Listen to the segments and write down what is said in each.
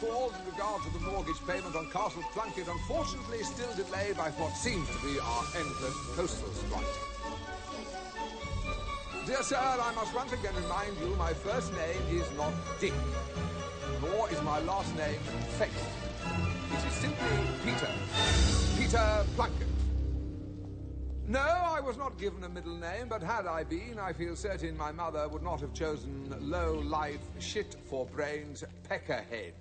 Called in regard to the mortgage payment on Castle Plunkett, unfortunately still delayed by what seems to be our endless postal strike. Dear sir, I must once again remind you my first name is not Dick, nor is my last name Faith. It is simply Peter. Peter Plunkett. No, I was not given a middle name, but had I been, I feel certain my mother would not have chosen low-life, shit-for-brains Peckerhead.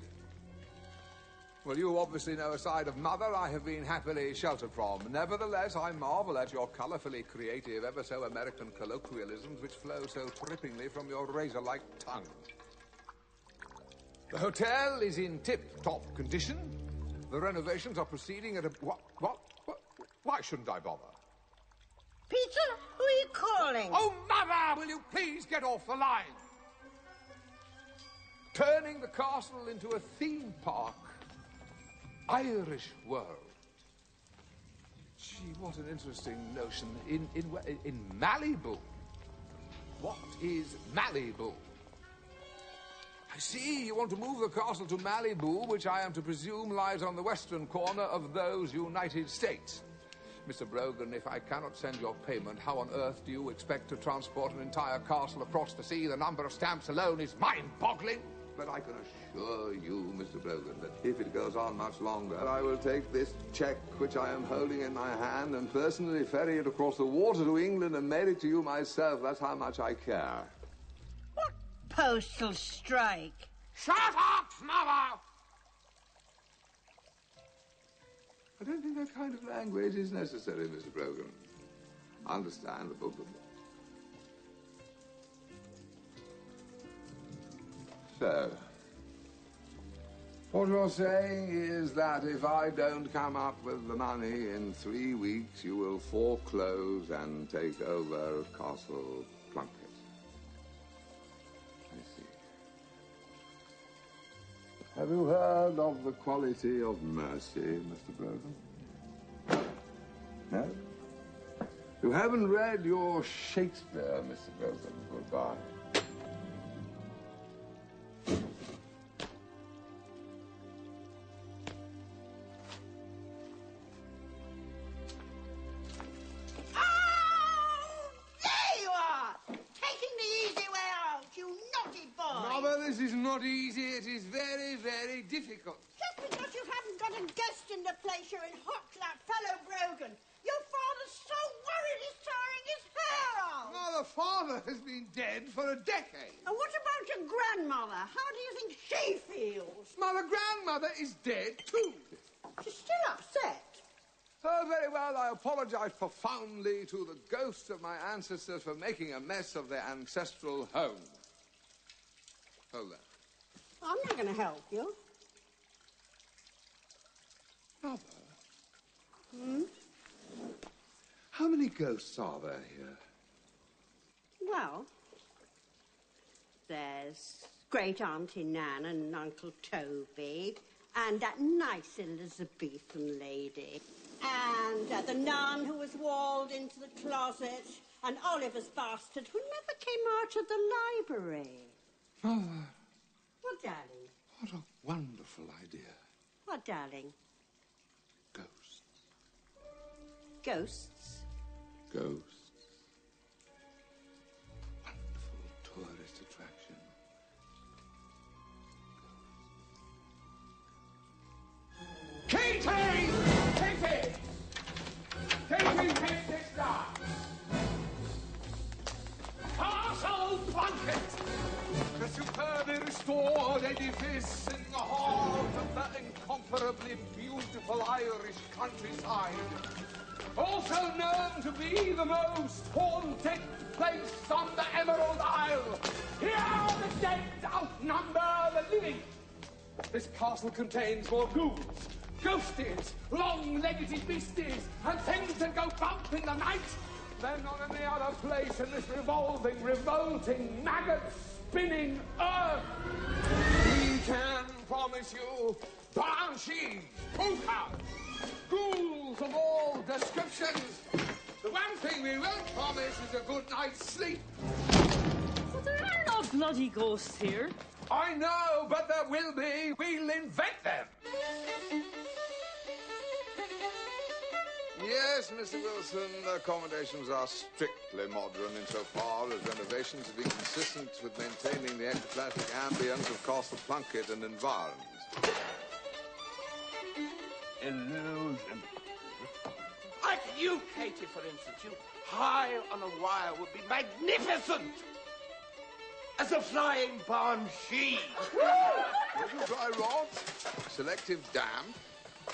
Well, you obviously know a side of mother I have been happily sheltered from. Nevertheless, I marvel at your colourfully creative, ever so American colloquialisms which flow so trippingly from your razor-like tongue. The hotel is in tip-top condition. The renovations are proceeding at a... What? What? what? Why shouldn't I bother? Peter, who are you calling? Oh, Mother, will you please get off the line? Turning the castle into a theme park. Irish world. Gee, what an interesting notion. In, in, in Malibu. What is Malibu? I see, you want to move the castle to Malibu, which I am to presume lies on the western corner of those United States. Mr. Brogan, if I cannot send your payment, how on earth do you expect to transport an entire castle across the sea? The number of stamps alone is mind-boggling. But I can assure you, Mr. Brogan, that if it goes on much longer, I will take this cheque which I am holding in my hand and personally ferry it across the water to England and mail it to you myself. That's how much I care. What postal strike? Shut up, Mother! I don't think that kind of language is necessary, Mr. Brogan. Understandable, but... So, what you're saying is that if I don't come up with the money in three weeks, you will foreclose and take over Castle Plunkett. I see. Have you heard of the quality of mercy, Mr. Brogan? No? You haven't read your Shakespeare, Mr. Brogan. Goodbye. Grandmother is dead too. She's still upset. Oh, very well. I apologize profoundly to the ghosts of my ancestors for making a mess of their ancestral home. Hold that. I'm not going to help you. Mother, Hmm? how many ghosts are there here? Well, there's Great Auntie Nan and Uncle Toby, and that nice Elizabethan lady, and uh, the nun who was walled into the closet, and Oliver's bastard who never came out of the library. Mother, What, darling? what a wonderful idea. What, darling? Ghosts. Ghosts? Ghosts. Katie! Katie! Katie, take this! Castle Plunkett! The superbly restored edifice in the heart of the incomparably beautiful Irish countryside. Also known to be the most haunted place on the Emerald Isle. Here the dead outnumber the living. This castle contains more ghouls, ghosties, long-legged beasties, and things that go bump in the night than on any other place in this revolving, revolting, maggot-spinning earth. We can promise you banshees, pookers, ghouls of all descriptions. The one thing we won't promise is a good night's sleep. But there are no bloody ghosts here. I know, but there will be. We'll invent them. Yes, Mr. Wilson, the accommodations are strictly modern insofar as renovations have been consistent with maintaining the eclectic ambience of Castle Plunkett and environs. Illusion. Like you, Katie, for instance, you high on a wire would be magnificent as a flying banshee. Little dry rot, selective damp,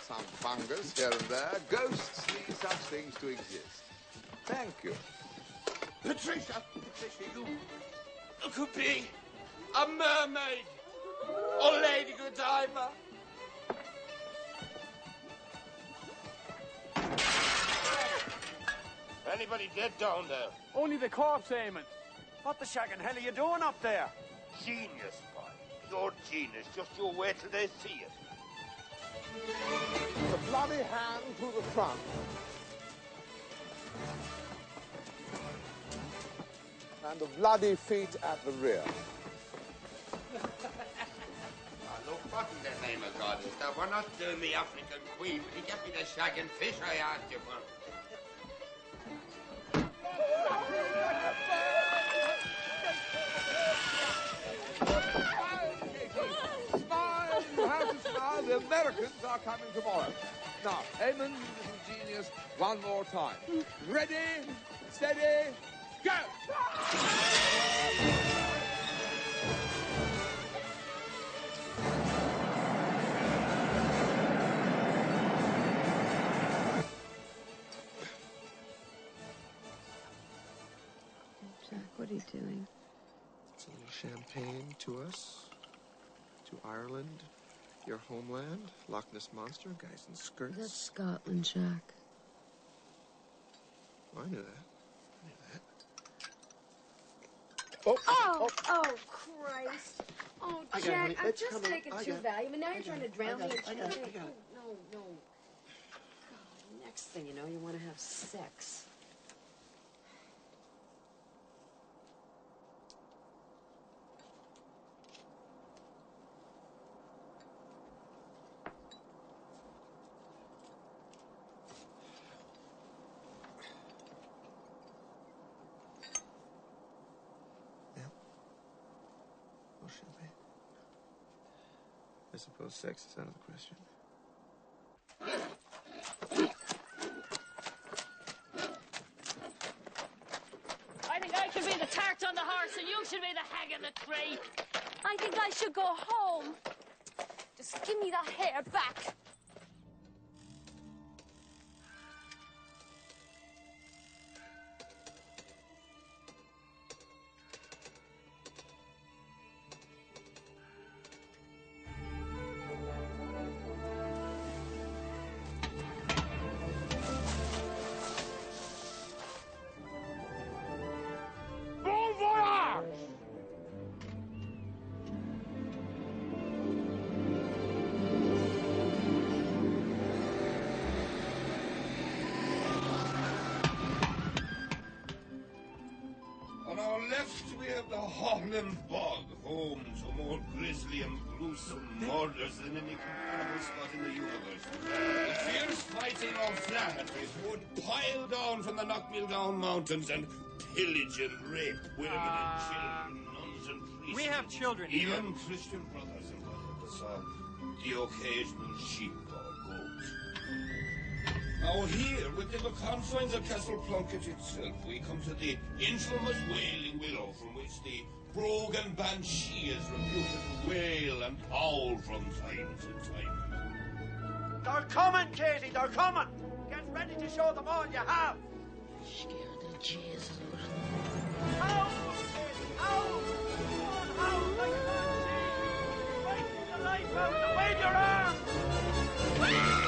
some fungus here and there, ghosts need such things to exist. Thank you. Patricia, Patricia, you, you could be a mermaid or Lady Godiva. Anybody dead down there? Only the corpse, Eamon. What the shaggin' hell are you doing up there? Genius, boy. Pure genius. Just you wait till they see it. The bloody hand to the front. And the bloody feet at the rear. Ah, now, look, what in the name of God is that? We're not doing the African Queen. Will you get me the shagging fish I asked you for? Smile, you have to smile. The Americans are coming tomorrow. Now, Eamon, little genius, one more time. Ready, steady, go! Jack, what are you doing? It's a little champagne to us, to Ireland, your homeland, Loch Ness Monster, guys in skirts. That's Scotland, Jack. Oh, I knew that. I knew that. Oh, oh, oh. oh Christ. Oh, I Jack. I'm It's just coming. taking I two got it. Valium, and now you're got trying to it. drown I me got in it. I got. I got. Oh, no, no. God, next thing you know, you want to have sex. Oh, champagne. I suppose sex is out of the question. I think I should be the tart on the horse and you should be the hag in the tree. I think I should go home. Just give me that hair back. Have the Harlem Bog, home to more grisly and gruesome murders than any comparable spot in the universe. The fierce fighting of Flaherty's would pile down from the Knockmeal Mountains and pillage and rape women and ah. children, nuns and priests. We have children here. Even Christian brothers and brothers saw uh, the occasional sheep or goat. Now here, within the confines of Castle Plunkett itself, we come to the infamous Wailing Willow, from which the Brogan Banshee is reputed to wail and howl from time to time. They're coming, Katie, they're coming. Get ready to show them all you have. Scared the Jesus Howl, Katie, howl. Go on, howl like a banshee. Fight the life out and wave your arms.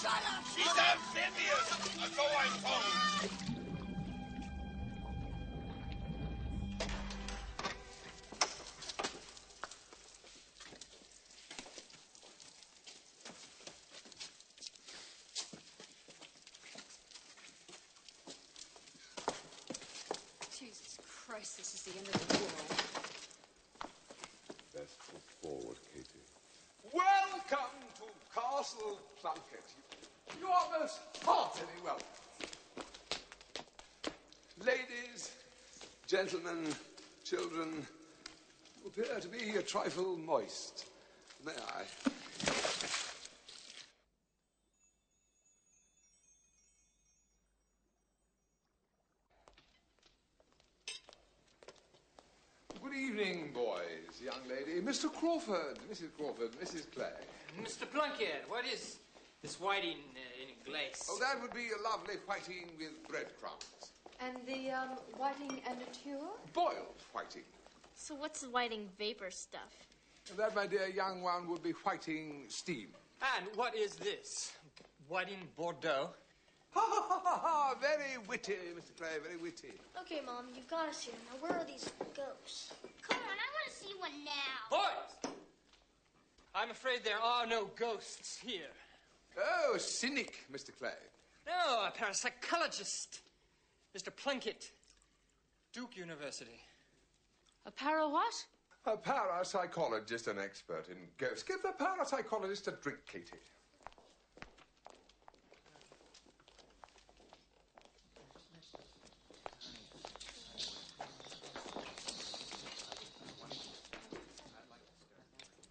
Shut up. Castle Plunkett. You are most heartily welcome. Ladies, gentlemen, children, you appear to be a trifle moist. May I? Good evening, boys, young lady. Mr. Crawford, Mrs. Crawford, Mrs. Clay. Mr. Plunkett, what is this whiting uh, in glaze? Oh, that would be a lovely whiting with breadcrumbs. And the um, whiting and nature? Boiled whiting. So what's the whiting vapor stuff? That, my dear young one, would be whiting steam. And what is this? Whiting Bordeaux? Ha ha ha ha ha! Very witty, Mr. Clay, very witty. Okay, Mom, you've got us here. Now, where are these ghosts? Come on, I want to see one now. Boys! I'm afraid there are no ghosts here. Oh, cynic, Mr. Clay. No, a parapsychologist. Mr. Plunkett, Duke University. A para what? A parapsychologist, an expert in ghosts. Give the parapsychologist a drink, Katie.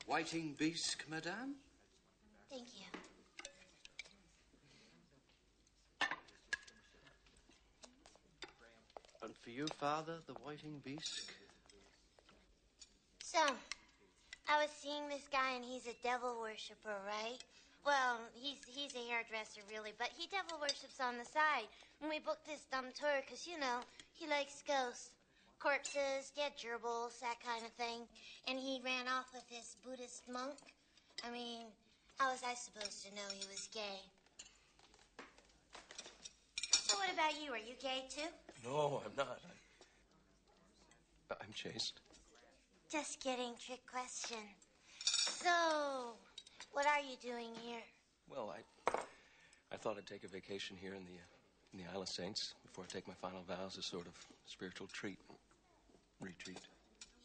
Whiting bisque, madame? Thank you. And for you, father, the whiting bisque? So, I was seeing this guy, and he's a devil worshiper, right? Well, he's he's a hairdresser, really, but he devil worships on the side. And we booked this dumb tour because, you know, he likes ghosts, corpses, dead gerbils, that kind of thing. And he ran off with this Buddhist monk. I mean, how was I supposed to know he was gay? So, what about you? Are you gay too? No, I'm not. I'm, I'm chaste. Just kidding, trick question. So, what are you doing here? Well, I, I thought I'd take a vacation here in the, uh, in the Isle of Saints before I take my final vows as sort of spiritual treat, retreat.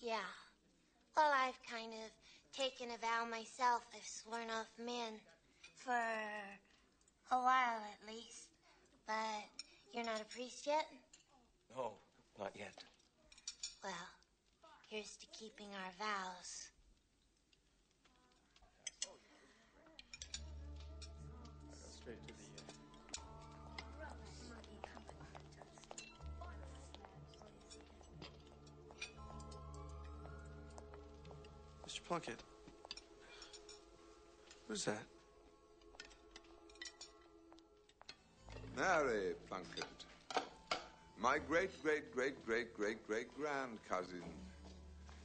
Yeah. Well, I've kind of taken a vow myself. I've sworn off men for a while at least. But you're not a priest yet? No, not yet. Well, here's to keeping our vows. Straight to the. Uh, Mr. Plunkett. Who's that? Mary Plunkett. My great, great, great, great, great, great grand cousin.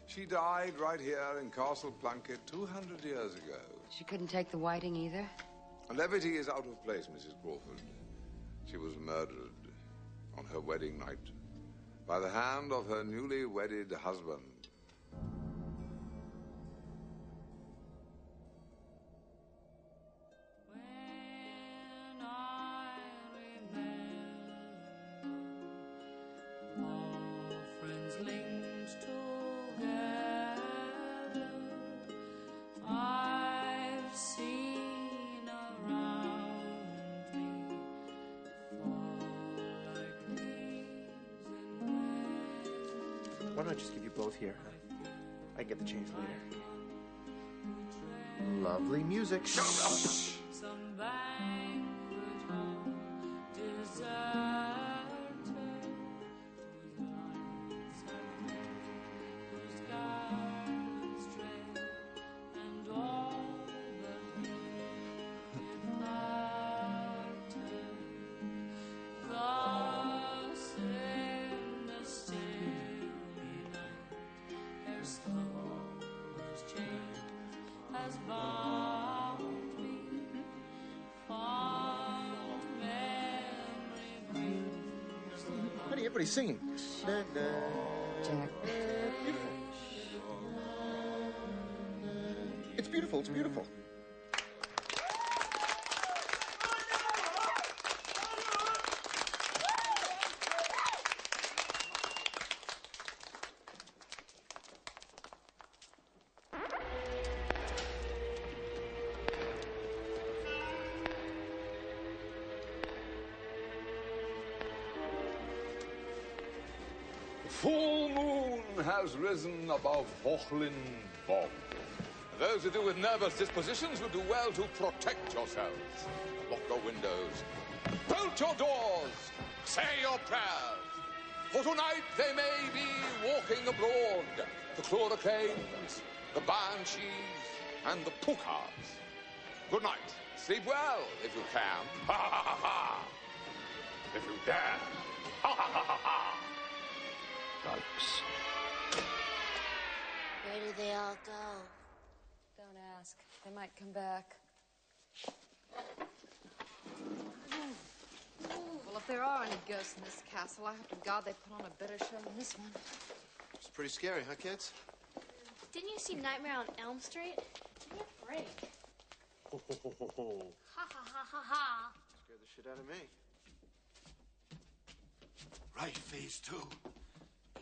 She died right here in Castle Plunkett 200 years ago. She couldn't take the whiting either? Levity is out of place, Mrs. Crawford. She was murdered on her wedding night by the hand of her newly wedded husband. Nobody's singing. Jack. It's beautiful. It's beautiful. It's beautiful. Has risen above Bochlin Bog. Those who do with nervous dispositions would do well to protect yourselves. Lock your windows. Bolt your doors. Say your prayers. For tonight they may be walking abroad. The chlorocanes, the banshees, and the pukas. Good night. Sleep well if you can. Ha ha ha ha. If you dare. Ha ha ha ha ha. Yikes. Where do they all go? Don't ask. They might come back. Well, if there are any ghosts in this castle, I hope to God they put on a better show than this one. It's pretty scary, huh, kids? Didn't you see Nightmare on Elm Street? Give me a break. Ho, ho, ho, ho, ho. Ha ha ha ha ha. Scared the shit out of me. Right, phase two.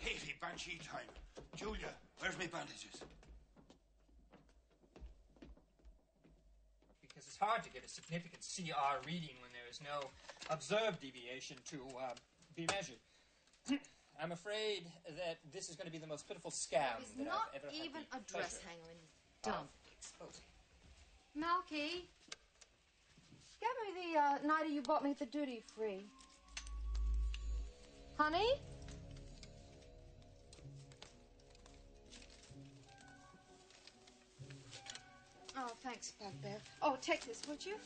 Katie, banshee time. Julia, where's my bandages? Because it's hard to get a significant CR reading when there is no observed deviation to uh, be measured. I'm afraid that this is going to be the most pitiful scam It's that not I've ever even had a dress pleasure hanger when he's of done. exposing. Malky, get me the uh, nightie you bought me at the duty free. Honey? Oh, thanks, Bugbear. Oh, take this, would you?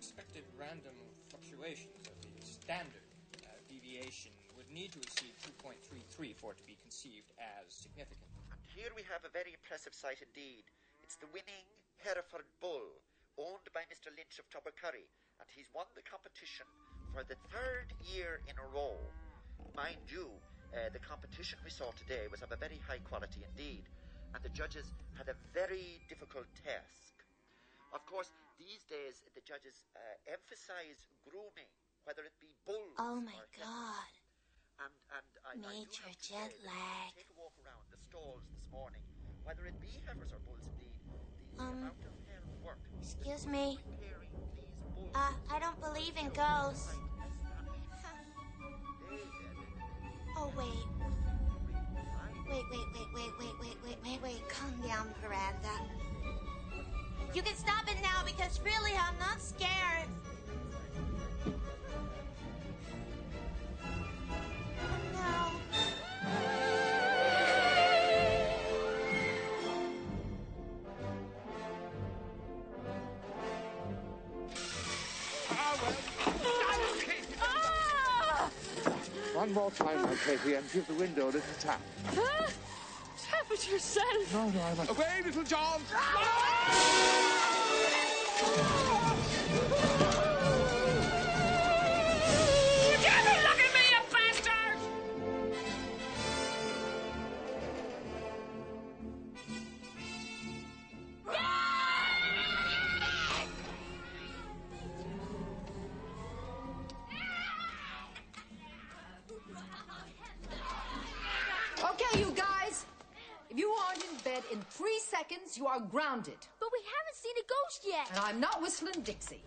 Expected random fluctuations of the standard uh, deviation would need to exceed 2.33 for it to be conceived as significant. Here we have a very impressive sight indeed. It's the winning Hereford Bull, owned by Mr. Lynch of Tubbercurry, and he's won the competition for the third year in a row. Mind you, uh, the competition we saw today was of a very high quality indeed, and the judges had a very difficult task. Of course, these days the judges uh, emphasize grooming, whether it be bulls Oh my god. and and I, I Major have jet lag. Take a walk around the stalls this morning, whether it be heifers or bulls indeed. The Um, amount of hair work Excuse me. preparing these bulls. Uh, I don't believe in ghosts. Oh, wait. Wait, wait, wait, wait, wait, wait, wait, wait, wait. Calm down, Miranda. You can stop it now because really I'm not scared. more time I'll take the empty of the window at a time. Huh? Tap it yourself. No, no, I must... Away, little John! Ah! Ah! Seconds, you are grounded. But we haven't seen a ghost yet. And I'm not whistling Dixie.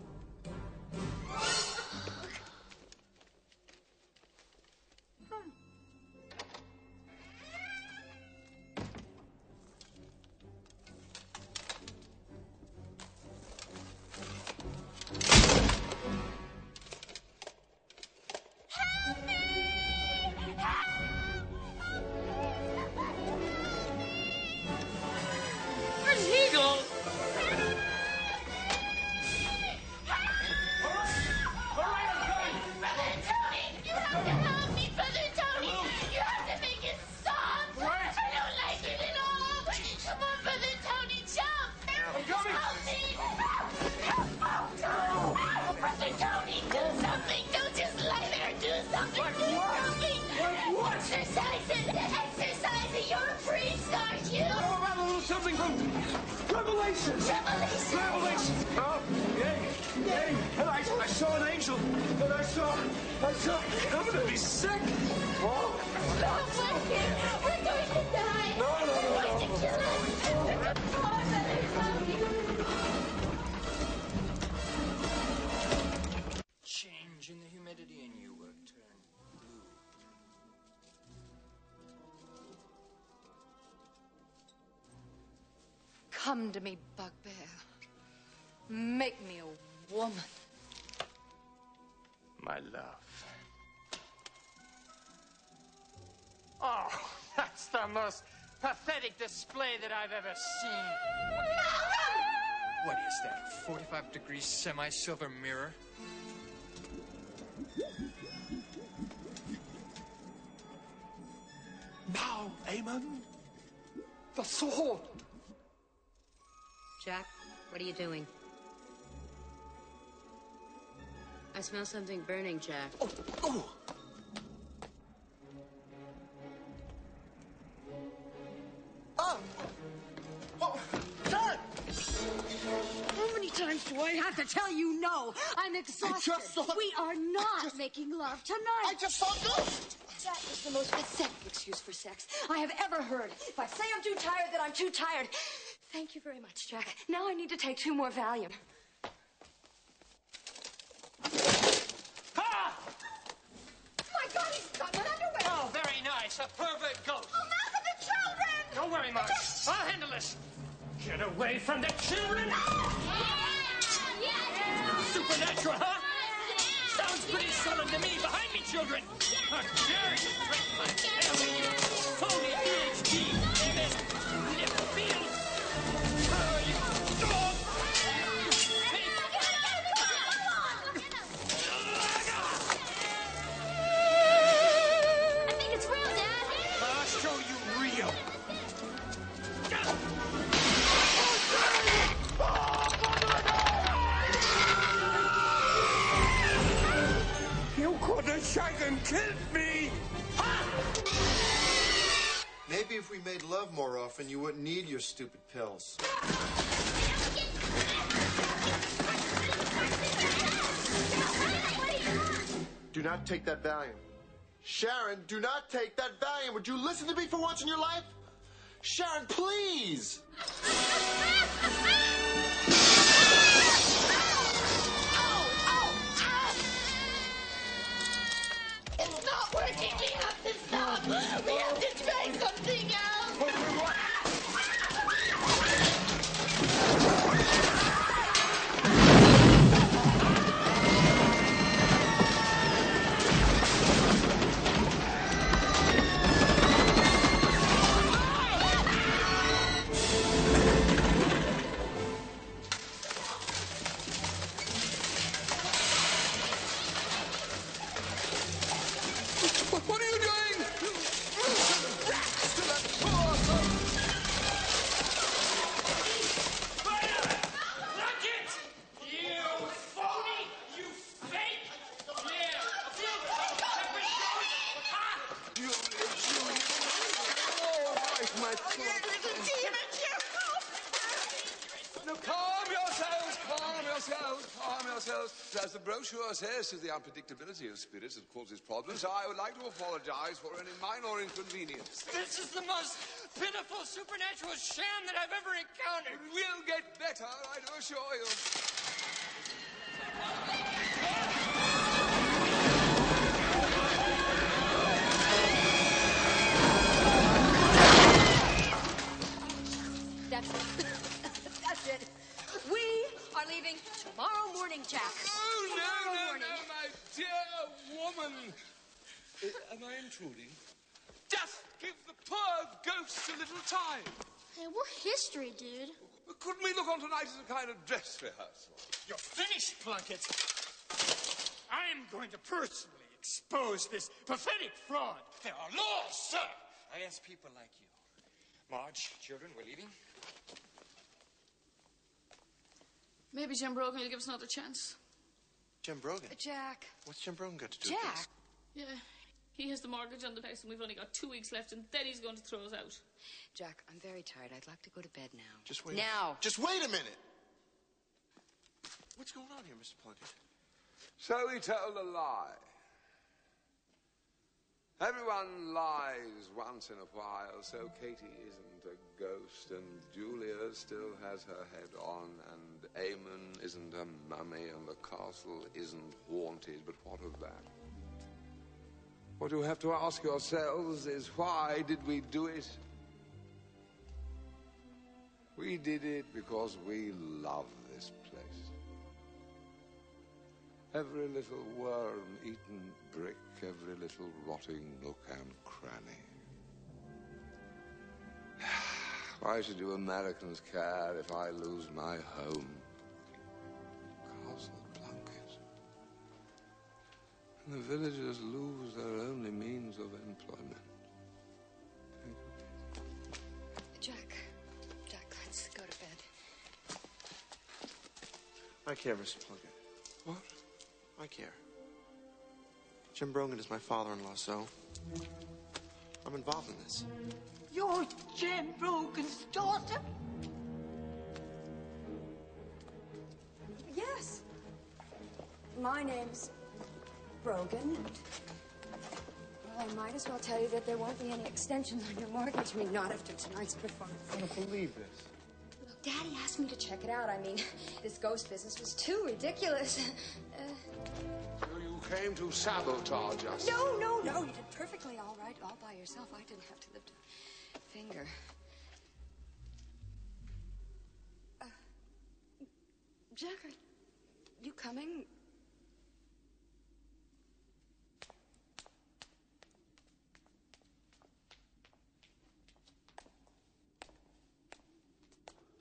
Pathetic display that I've ever seen. What is that? 45 degree semi silver mirror? Now, Eamon, the sword. Jack, what are you doing? I smell something burning, Jack. Oh, Oh! I'm just saw- We are not just... making love tonight. I just saw ghosts. That is the most pathetic excuse for sex I have ever heard. If I say I'm too tired, then I'm too tired. Thank you very much, Jack. Now I need to take two more Valium. Ah! My God, he's got an underwear. Oh, very nice. A pervert ghost. Oh, now for the children! Don't worry, Marge. I'll handle this. Get away from the children! Supernatural, huh? Sounds pretty solid to me. Behind me, children. How dare you Do not take that Valium. Sharon, do not take that Valium. Would you listen to me for once in your life? Sharon, please! Says, to the unpredictability of spirits that causes problems, I would like to apologize for any minor inconvenience. This is the most pitiful supernatural sham that I've ever encountered. It will get better, I do assure you. That's it. That's it. We are leaving tomorrow morning, Jack. Oh, no, dear woman. Uh, am I intruding? Just give the poor ghosts a little time. Hey, we're history, dude. Couldn't we look on tonight as a kind of dress rehearsal? You're finished, Plunkett. I am going to personally expose this pathetic fraud. There are laws, sir, I ask people like you. Marge, children, we're leaving. Maybe Jim Brogan will give us another chance. Jim Brogan. Uh, Jack. What's Jim Brogan got to do with Jack. this? Yeah, He has the mortgage on the place, and we've only got two weeks left, and then he's going to throw us out. Jack, I'm very tired. I'd like to go to bed now. Just wait. Now. Just wait a minute. What's going on here, Mr. Plunkett? So he told a lie. Everyone lies once in a while, so Katie isn't a ghost, and Julia still has her head on, and Eamon isn't a mummy, and the castle isn't haunted, but what of that? What you have to ask yourselves is why did we do it? We did it because we love Every little worm-eaten brick, every little rotting nook and cranny. Why should you Americans care if I lose my home? Castle Plunkett. And the villagers lose their only means of employment. Jack. Jack, let's go to bed. I care, Mr. Plunkett. What? I care. Jim Brogan is my father-in-law, so I'm involved in this. You're Jim Brogan's daughter? Yes. My name's Brogan. Well, I might as well tell you that there won't be any extensions on your mortgage. I mean, not after tonight's performance. I don't believe this. Look, Daddy asked me to check it out. I mean, this ghost business was too ridiculous. Uh, So you came to sabotage us? no, no, no. You did perfectly all right all by yourself. I didn't have to lift a finger. Uh, Jack, are you coming?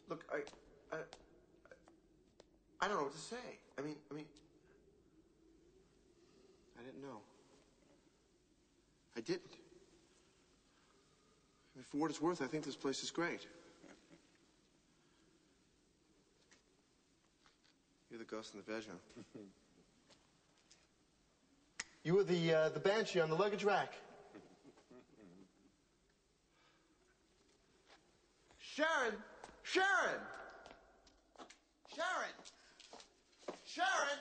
Look, I, I, I don't know what to say. I mean, I mean, I didn't know. I didn't. I for what it's worth, I think this place is great. You're the ghost in the veg, huh? you were the uh, the banshee on the luggage rack. Sharon! Sharon! Sharon! Sharon!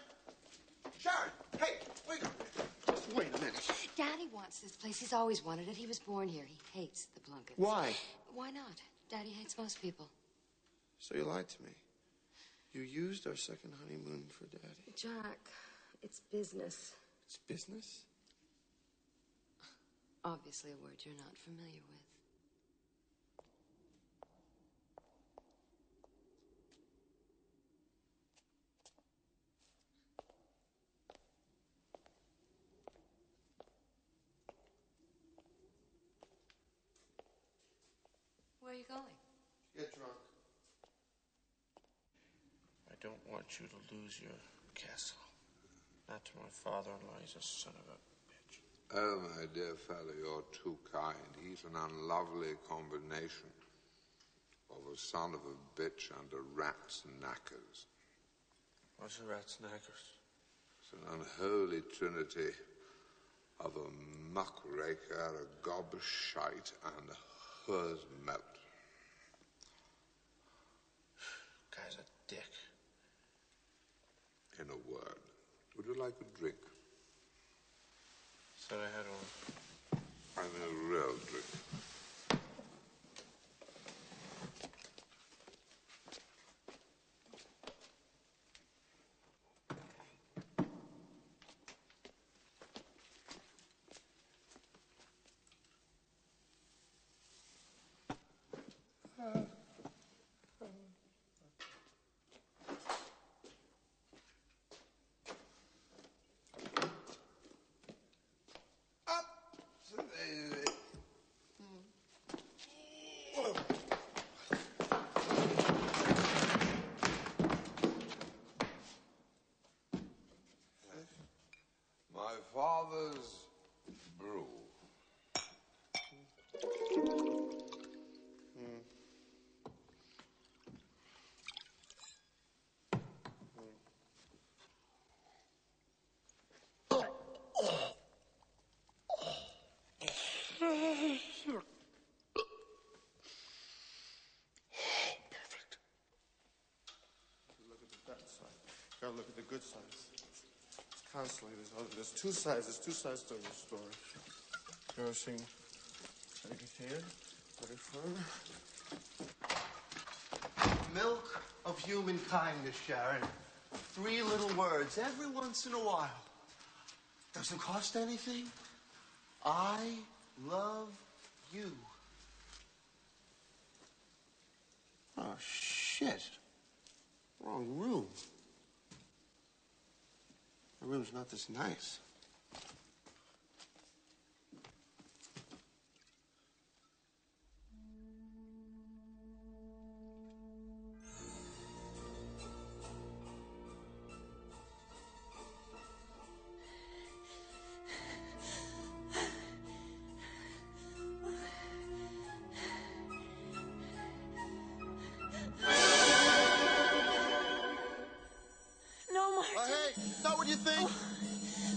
Sharon! Hey, wait a minute. Just wait a minute. Daddy wants this place. He's always wanted it. He was born here. He hates the Plunketts. Why? Why not? Daddy hates most people. So you lied to me. You used our second honeymoon for daddy. Jack, it's business. It's business? Obviously, a word you're not familiar with. You going? Get drunk. I don't want you to lose your castle. Not to my father-in-law. He's a son of a bitch. Oh, my dear fellow, you're too kind. He's an unlovely combination of a son of a bitch and a rat's knackers. What's a rat's knackers? It's an unholy trinity of a muckraker, a gobshite, and a hers melt. Guy's a dick. In a word. Would you like a drink? Said I had one. I mean a real drink. Father's brew. Mm. Perfect. Look at the bad side. Gotta look at the good sides. Constantly, there's, oh, there's two sides. There's two sides to the story. It here, it further. Milk of human kindness, Sharon. Three little words every once in a while. Doesn't cost anything. I love you. Oh, shit. Wrong room. Not this nice. Hey, not you think.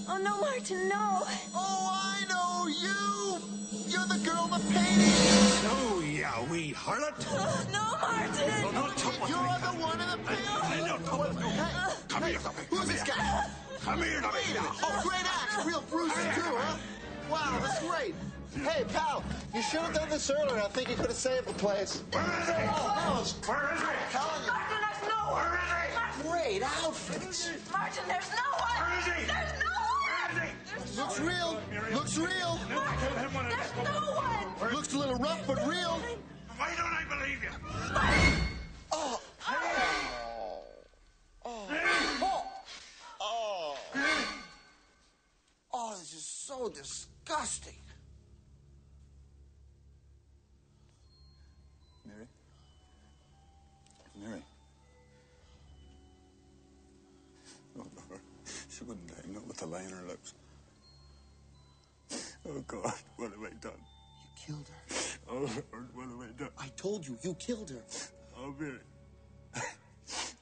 Oh, no, Martin, no. Oh, I know you. You're the girl in the painting. So, oh, yeah, we harlot. No, Martin. No, don't talk with You're me. the one in the painting. I know, come on, Hey, Come here, come here. Who's this guy? Come here, come here. Oh, great act. Real Bruce, too, huh? Wow, that's great. Hey, pal, you should have done this earlier. I think you could have saved the place. Where is he? Oh, Where is he? telling you. Martin, there's no one. Where is he? Great outfits. Martin, there's no one. Where is he? There's no one. is he? Looks real. Looks real. Kill him when it's There's no one. Looks a little rough, but real. Why don't I believe you? Oh. Oh. Oh. Oh. Oh, this is so disgusting. Mary? Mary? The lie in her lips. Oh, God, what have I done? You killed her. Oh, Lord, what have I done? I told you, you killed her. Oh, Mary.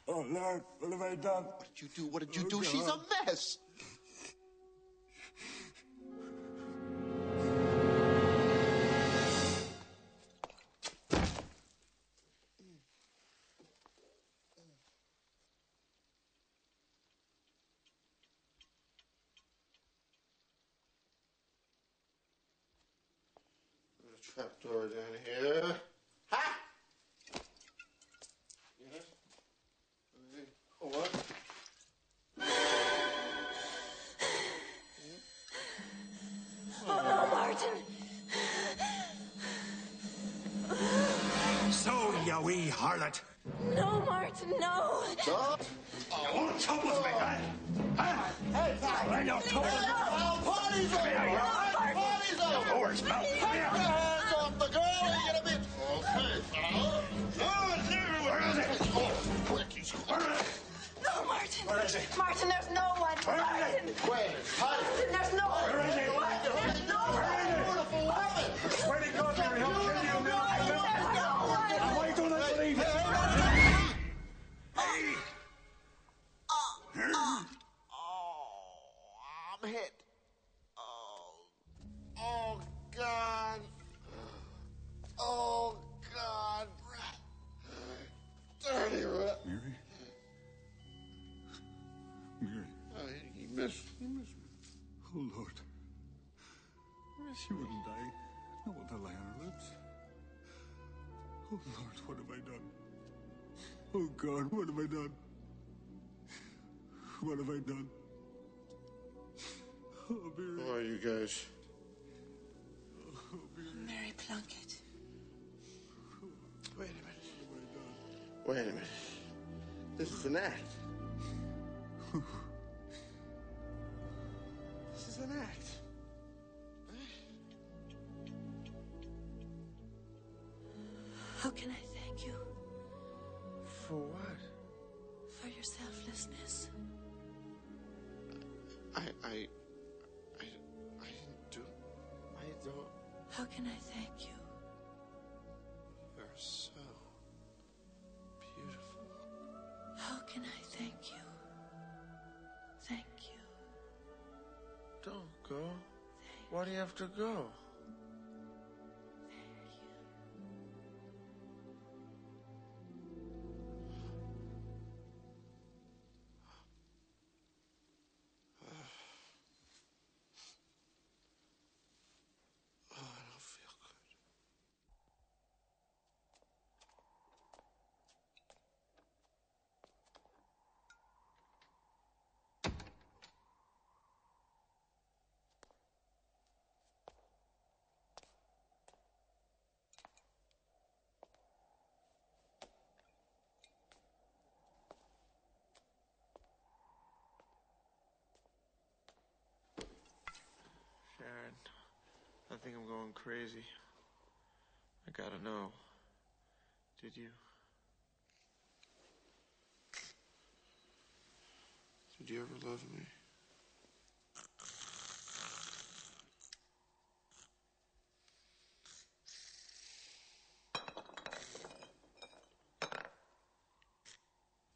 Oh, Lord, what have I done? What did you do? What did you Oh, do? She's a mess. There's a trapdoor down here. God, what have I done? What have I done? Oh, Mary. Who are you guys? Mary Plunkett. Wait a minute. Wait a minute. This is an act. Why do you have to go? Think I'm going crazy. I gotta know. Did you? Did you ever love me?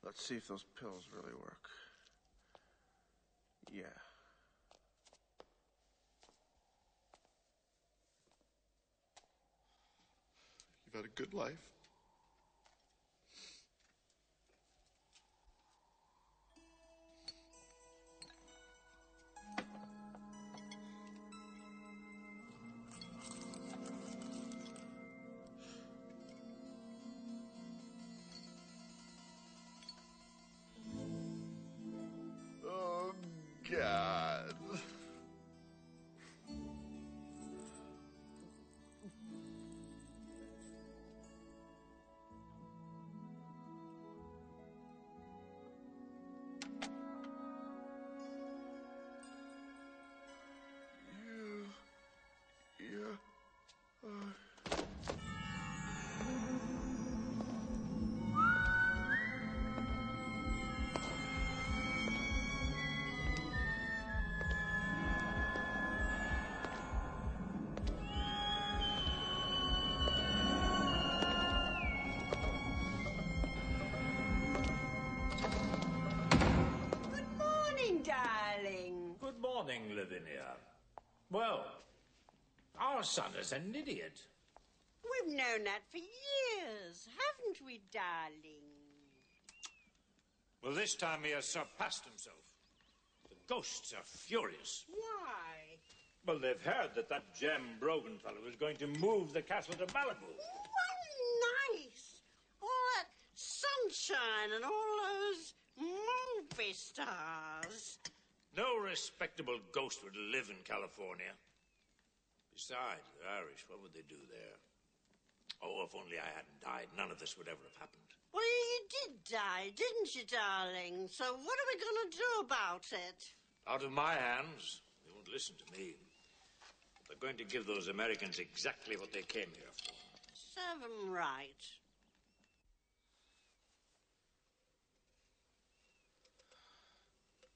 Let's see if those pills really work. Yeah. You've had a good life. Lavinia. Well, our son is an idiot. We've known that for years, haven't we, darling? Well, this time he has surpassed himself. The ghosts are furious. Why? Well, they've heard that that Jem Brogan fellow is going to move the castle to Malibu. Well, nice. All that sunshine and all those movie stars. No respectable ghost would live in California. Besides, the Irish, what would they do there? Oh, if only I hadn't died, none of this would ever have happened. Well, you did die, didn't you, darling? So what are we going to do about it? Out of my hands, they won't listen to me. They're going to give those Americans exactly what they came here for. Serve 'em right.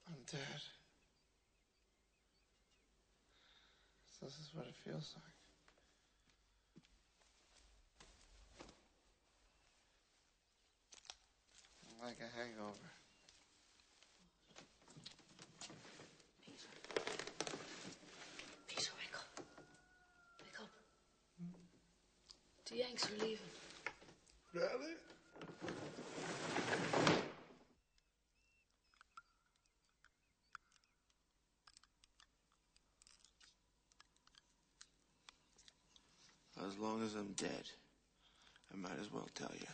I'm dead. This is what it feels like. Like a hangover. Peter, wake up. Wake up. Hmm? The Yanks are leaving. Really? As long as I'm dead, I might as well tell you.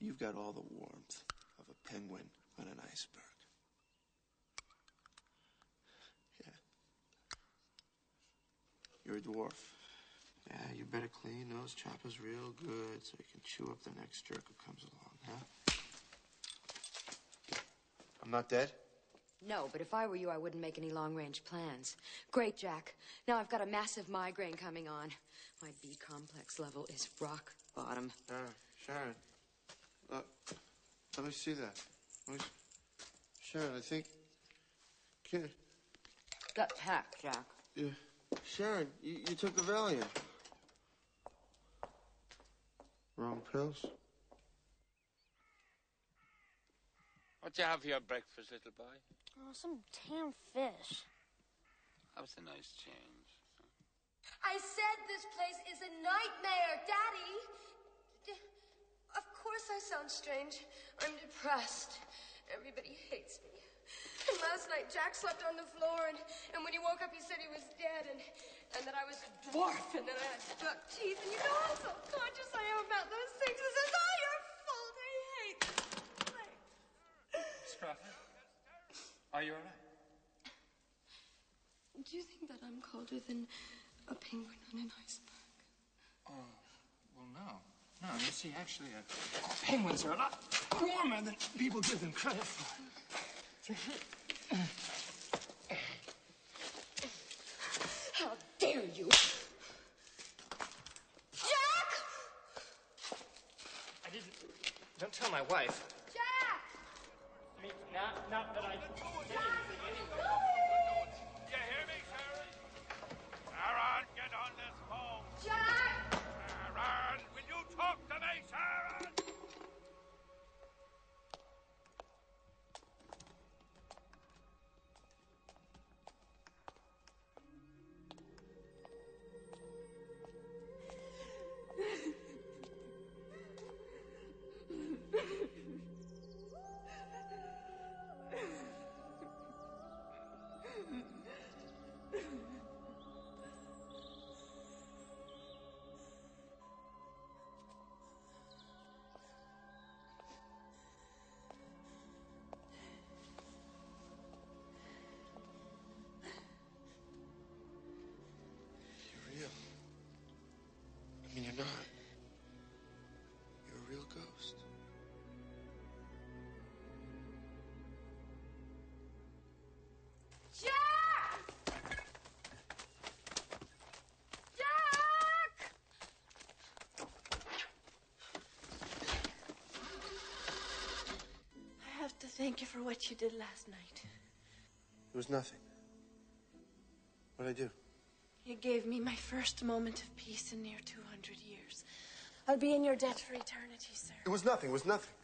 You've got all the warmth of a penguin on an iceberg. Yeah. You're a dwarf. Yeah, you better clean those choppers real good so you can chew up the next jerk who comes along, huh? I'm not dead? No, but if I were you, I wouldn't make any long range plans. Great, Jack. Now I've got a massive migraine coming on. My B complex level is rock bottom. Uh, Sharon, Sharon. Look, let me see that. Let me s- Sharon, I think. Can, Gut hack, Jack. yeah. Sharon, you, you took the Valium. Wrong pills? What'd you have for your breakfast, little boy? Oh, some damn fish. That was a nice change. I said this place is a nightmare, Daddy. D- Of course I sound strange. I'm depressed. Everybody hates me. And last night Jack slept on the floor, and, and when he woke up, he said he was dead, and, and that I was a dwarf, and that I had buck teeth. And you know how self-conscious I am about those things. This is all your fault. I hate this place. Miss Crawford, are you all right? Do you think that I'm colder than a penguin on an iceberg? Oh, well, no. No, you see, actually, uh, penguins are a lot warmer than people give them credit for. Thank you for what you did last night. It was nothing. What'd I do? You gave me my first moment of peace in near 200 years. I'll be in your debt for eternity, sir. It was nothing. It was nothing.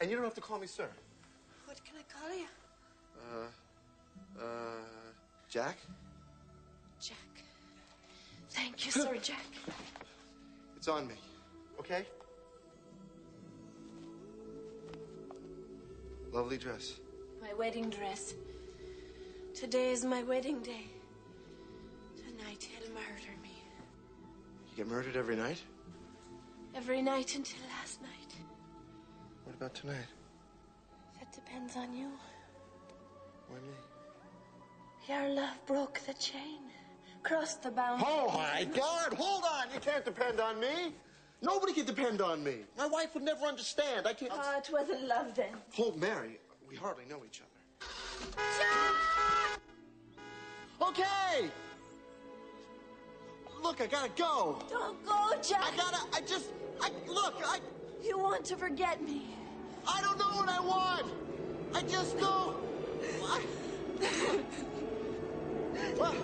And you don't have to call me sir. What can I call you? Uh, uh, Jack? Jack. Thank you, Sir Jack. It's on me. Okay? Lovely dress. My wedding dress. Today is my wedding day. Tonight he'll murder me. You get murdered every night? Every night until last night. What about tonight? That depends on you. Why me? Your love broke the chain. Crossed the boundary. Oh my God! Hold on! You can't depend on me. Nobody can depend on me. My wife would never understand. I can't. Oh, it wasn't love then. Hold, Mary. We hardly know each other. Okay. Look, I gotta go. Don't go, Jack. I gotta. I just. I look. I. You want to forget me. I don't know what I want. I just know. I, What?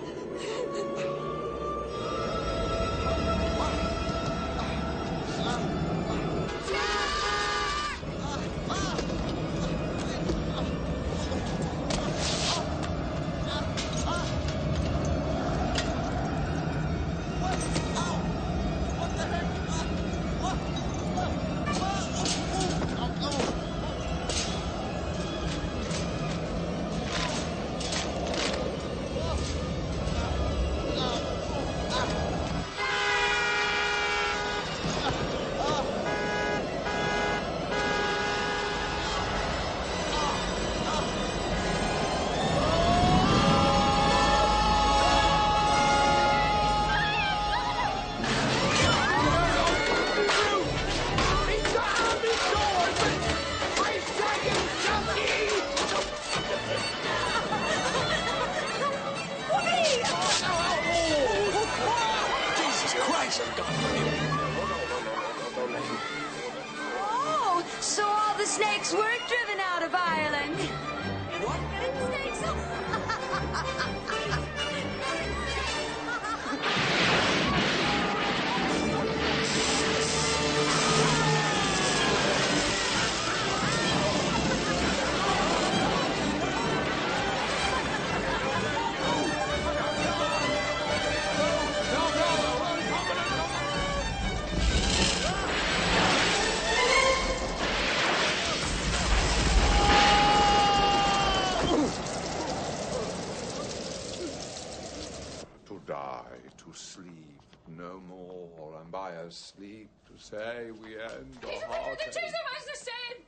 Say we end a Peter, heart. the Jesus Master saying!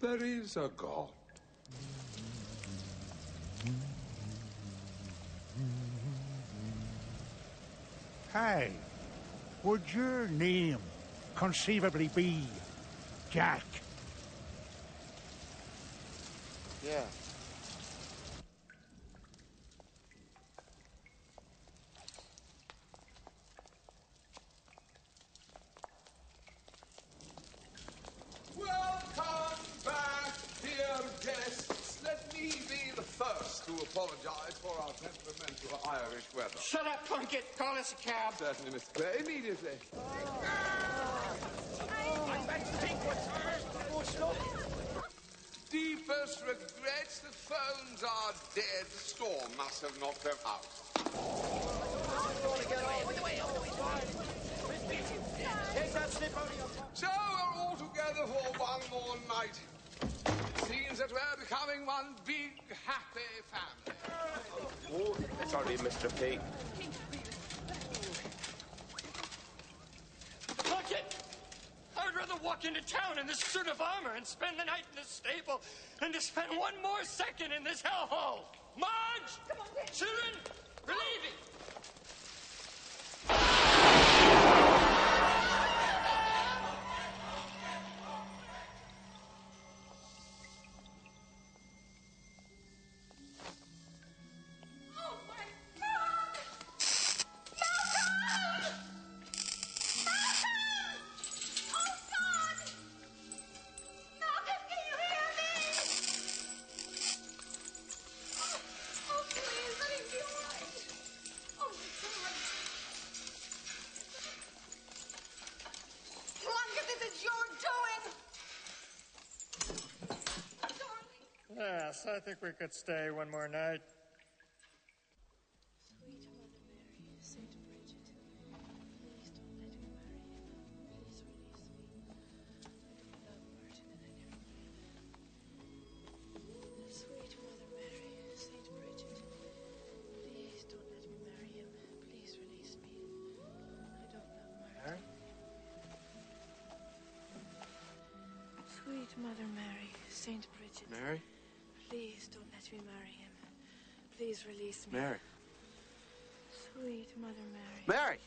There is a God. Hey, would your name conceivably be Jack? Yeah. Temperamental Irish weather. Shut up, Plunkett. Call us a cab. Certainly, Mr. Clay, immediately. Deepest regrets, the phones are dead. The storm must have knocked them out. So we're all together for one more night. It seems that we're becoming one big, happy family. Oh, it's all right, Mr. P. Plunkett! I would rather walk into town in this suit of armor and spend the night in this stable than to spend one more second in this hellhole. Marge! Come on, Children, relieve it! I think we could stay one more night. Please release me. Mary. Sweet Mother Mary. Mary!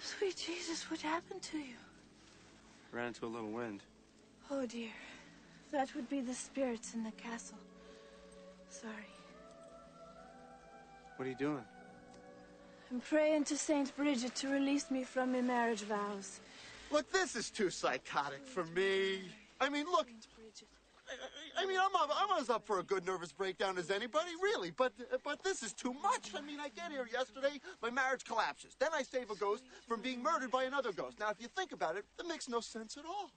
Sweet Jesus, what happened to you? Ran into a little wind. Oh dear. That would be the spirits in the castle. Sorry. What are you doing? I'm praying to Saint Bridget to release me from my marriage vows. Look, this is too psychotic for me. I mean, look. I, mean, I'm, I'm as up for a good nervous breakdown as anybody, really. But but this is too much. I mean, I get here yesterday, my marriage collapses. Then I save a ghost from being murdered by another ghost. Now, if you think about it, that makes no sense at all.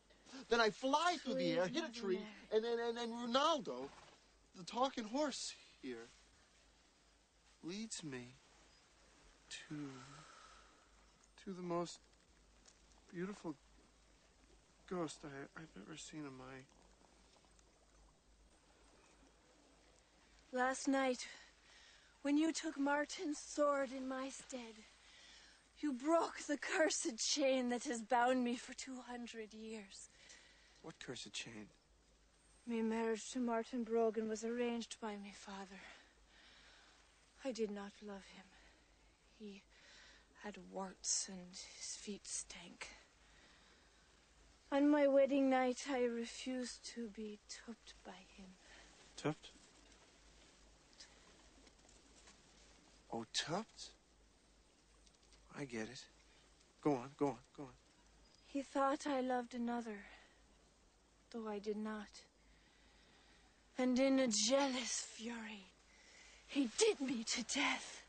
Then I fly through the air, hit a tree, and then and, and Ronaldo, the talking horse here, leads me to to the most beautiful ghost I, I've ever seen in my. Last night, when you took Martin's sword in my stead, you broke the cursed chain that has bound me for 200 years. What cursed chain? My marriage to Martin Brogan was arranged by my father. I did not love him. He had warts and his feet stank. On my wedding night, I refused to be tupped by him. Tuft? Oh, tuft? I get it. Go on, go on, go on. He thought I loved another, though I did not. And in a jealous fury, he did me to death.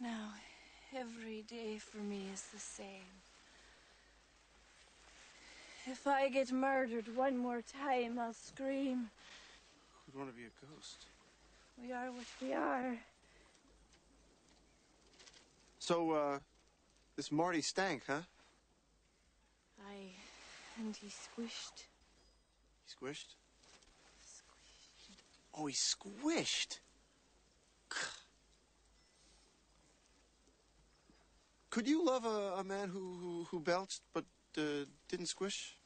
Now, every day for me is the same. If I get murdered one more time, I'll scream. Who'd want to be a ghost? We are what we are. So, uh, this Marty stank, huh? I. and he squished. He squished? Oh, he squished. Could you love a, a man who, who, who belched but uh, didn't squish?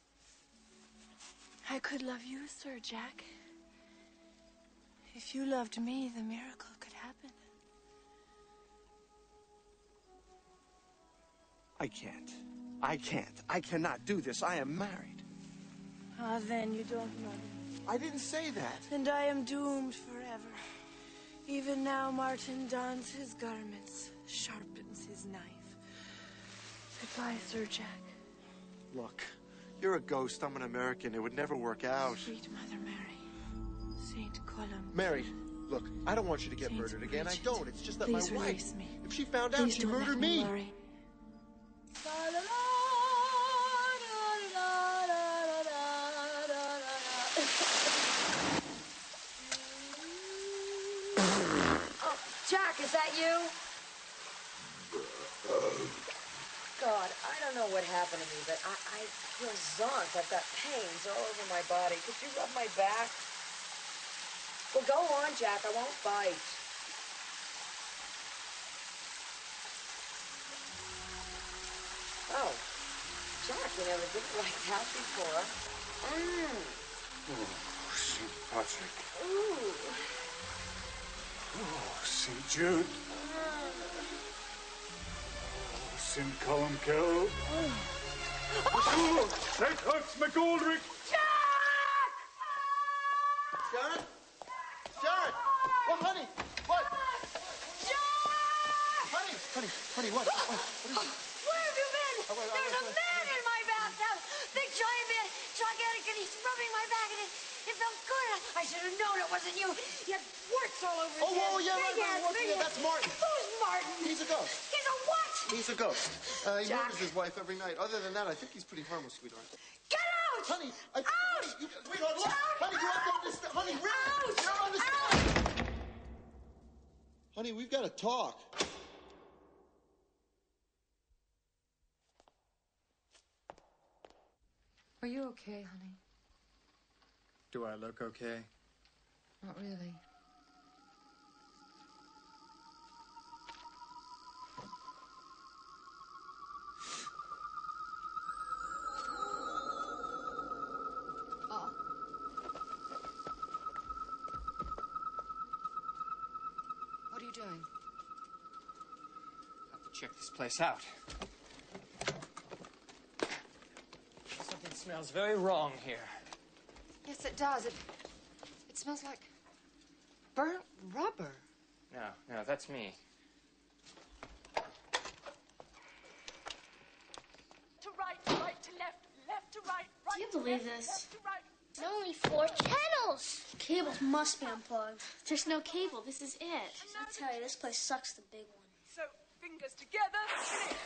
I could love you, Sir Jack. If you loved me, the miracle could happen. I can't. I can't. I cannot do this. I am married. Ah, then you don't me. I didn't say that. And I am doomed forever. Even now, Martin dons his garments, sharpens his knife. Goodbye, Sir Jack. Look, you're a ghost. I'm an American. It would never work out. Sweet Mother Mary, Don't. Mary, look, I don't want you to get James murdered again. I don't. It's just that please my wife. release me. If she found out, Please she'd murder me me. Oh, Jack, is that you? God, I don't know what happened to me, but I, I feel zonked. I've got pains all over my body. Could you rub my back? Well, go on, Jack. I won't bite. Oh, Jack, you never did it like that before. Mmm. Oh, St. Patrick. Ooh. Oh, St. Jude. Mm. Oh, St. Columkill. Oh, oh St. Hux McGoldrick. Sharon? Sharon! Well, honey, what? Honey, honey, honey, what? What? what? Where have you been? Oh, wait, There's wait, a man in my bathtub. Big giant man, gigantic, and he's rubbing my back, and it, it felt good. I should have known it wasn't you. You had warts all over Oh, his whoa, head. yeah, Big right, right, yeah, that's Martin. Who's Martin? He's a ghost. He's a what? He's a ghost. Uh, he Jack. murders his wife every night. Other than that, I think he's pretty harmless, sweetheart. Get out! Honey, I, honey, you, sweetheart, look, honey, you have to understand. Honey, really, Ouch! you don't understand. Honey, we've got to talk. Are you okay, honey? Do I look okay? Not really. Check this place out. Something smells very wrong here. Yes, it does. It, it smells like burnt rubber. No, no, that's me. To right, to right, to left, left to right, right Do you believe left, this? left to right. There are only four channels. Cables must be unplugged. There's no cable. This is it. I tell you, this place sucks the big one. Fingers together. click.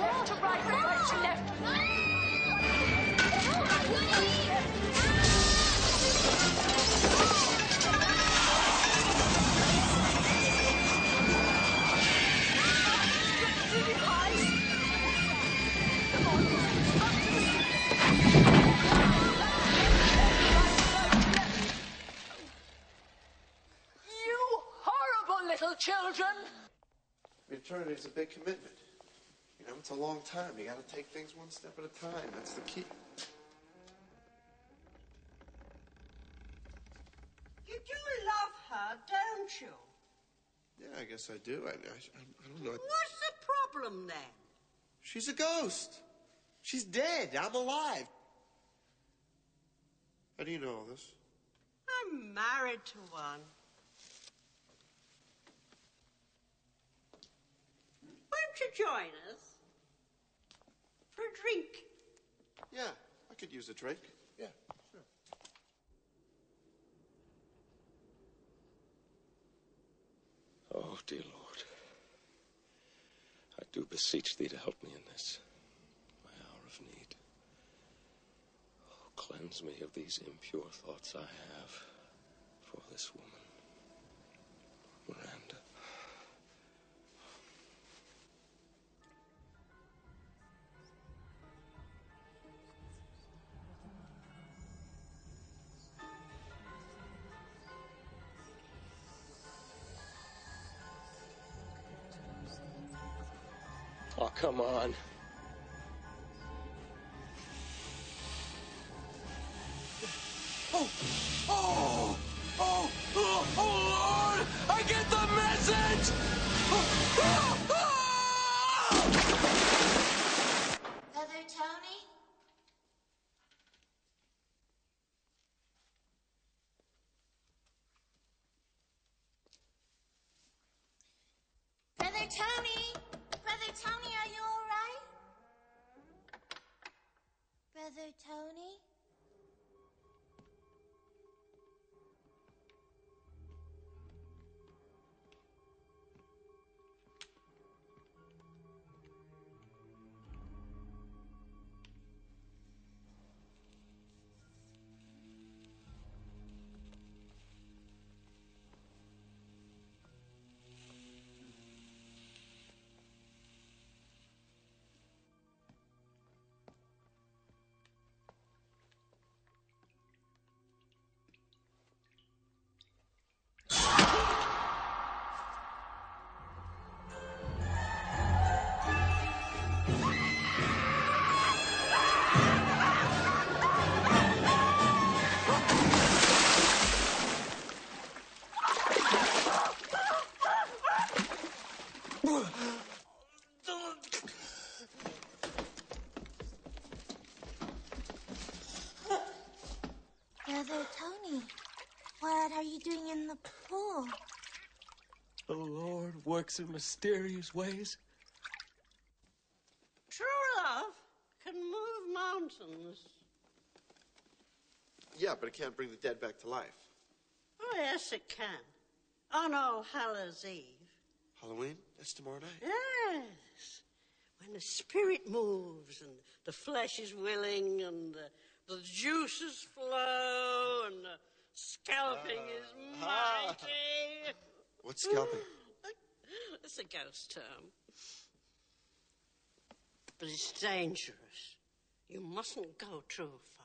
Left to right, right to left. Children! Eternity is a big commitment. You know, it's a long time. You got to take things one step at a time. That's the key. You do love her, don't you? Yeah, I guess I do. I, I, I don't know. What's the problem then? She's a ghost. She's dead. I'm alive. How do you know all this? I'm married to one. Won't join us? For a drink? Yeah, I could use a drink. Yeah, sure. Oh, dear Lord, I do beseech thee to help me in this, my hour of need. Oh, cleanse me of these impure thoughts I have for this woman, come on. Oh, you doing in the pool? The Lord works in mysterious ways. True love can move mountains. Yeah, but it can't bring the dead back to life. Oh, yes, it can. On All Hallows Eve. Halloween? That's tomorrow night. Yes. When the spirit moves and the flesh is willing and the, the juices flow and the scalping is Ah. mighty. What's scalping? It's a ghost term. But it's dangerous. You mustn't go too far.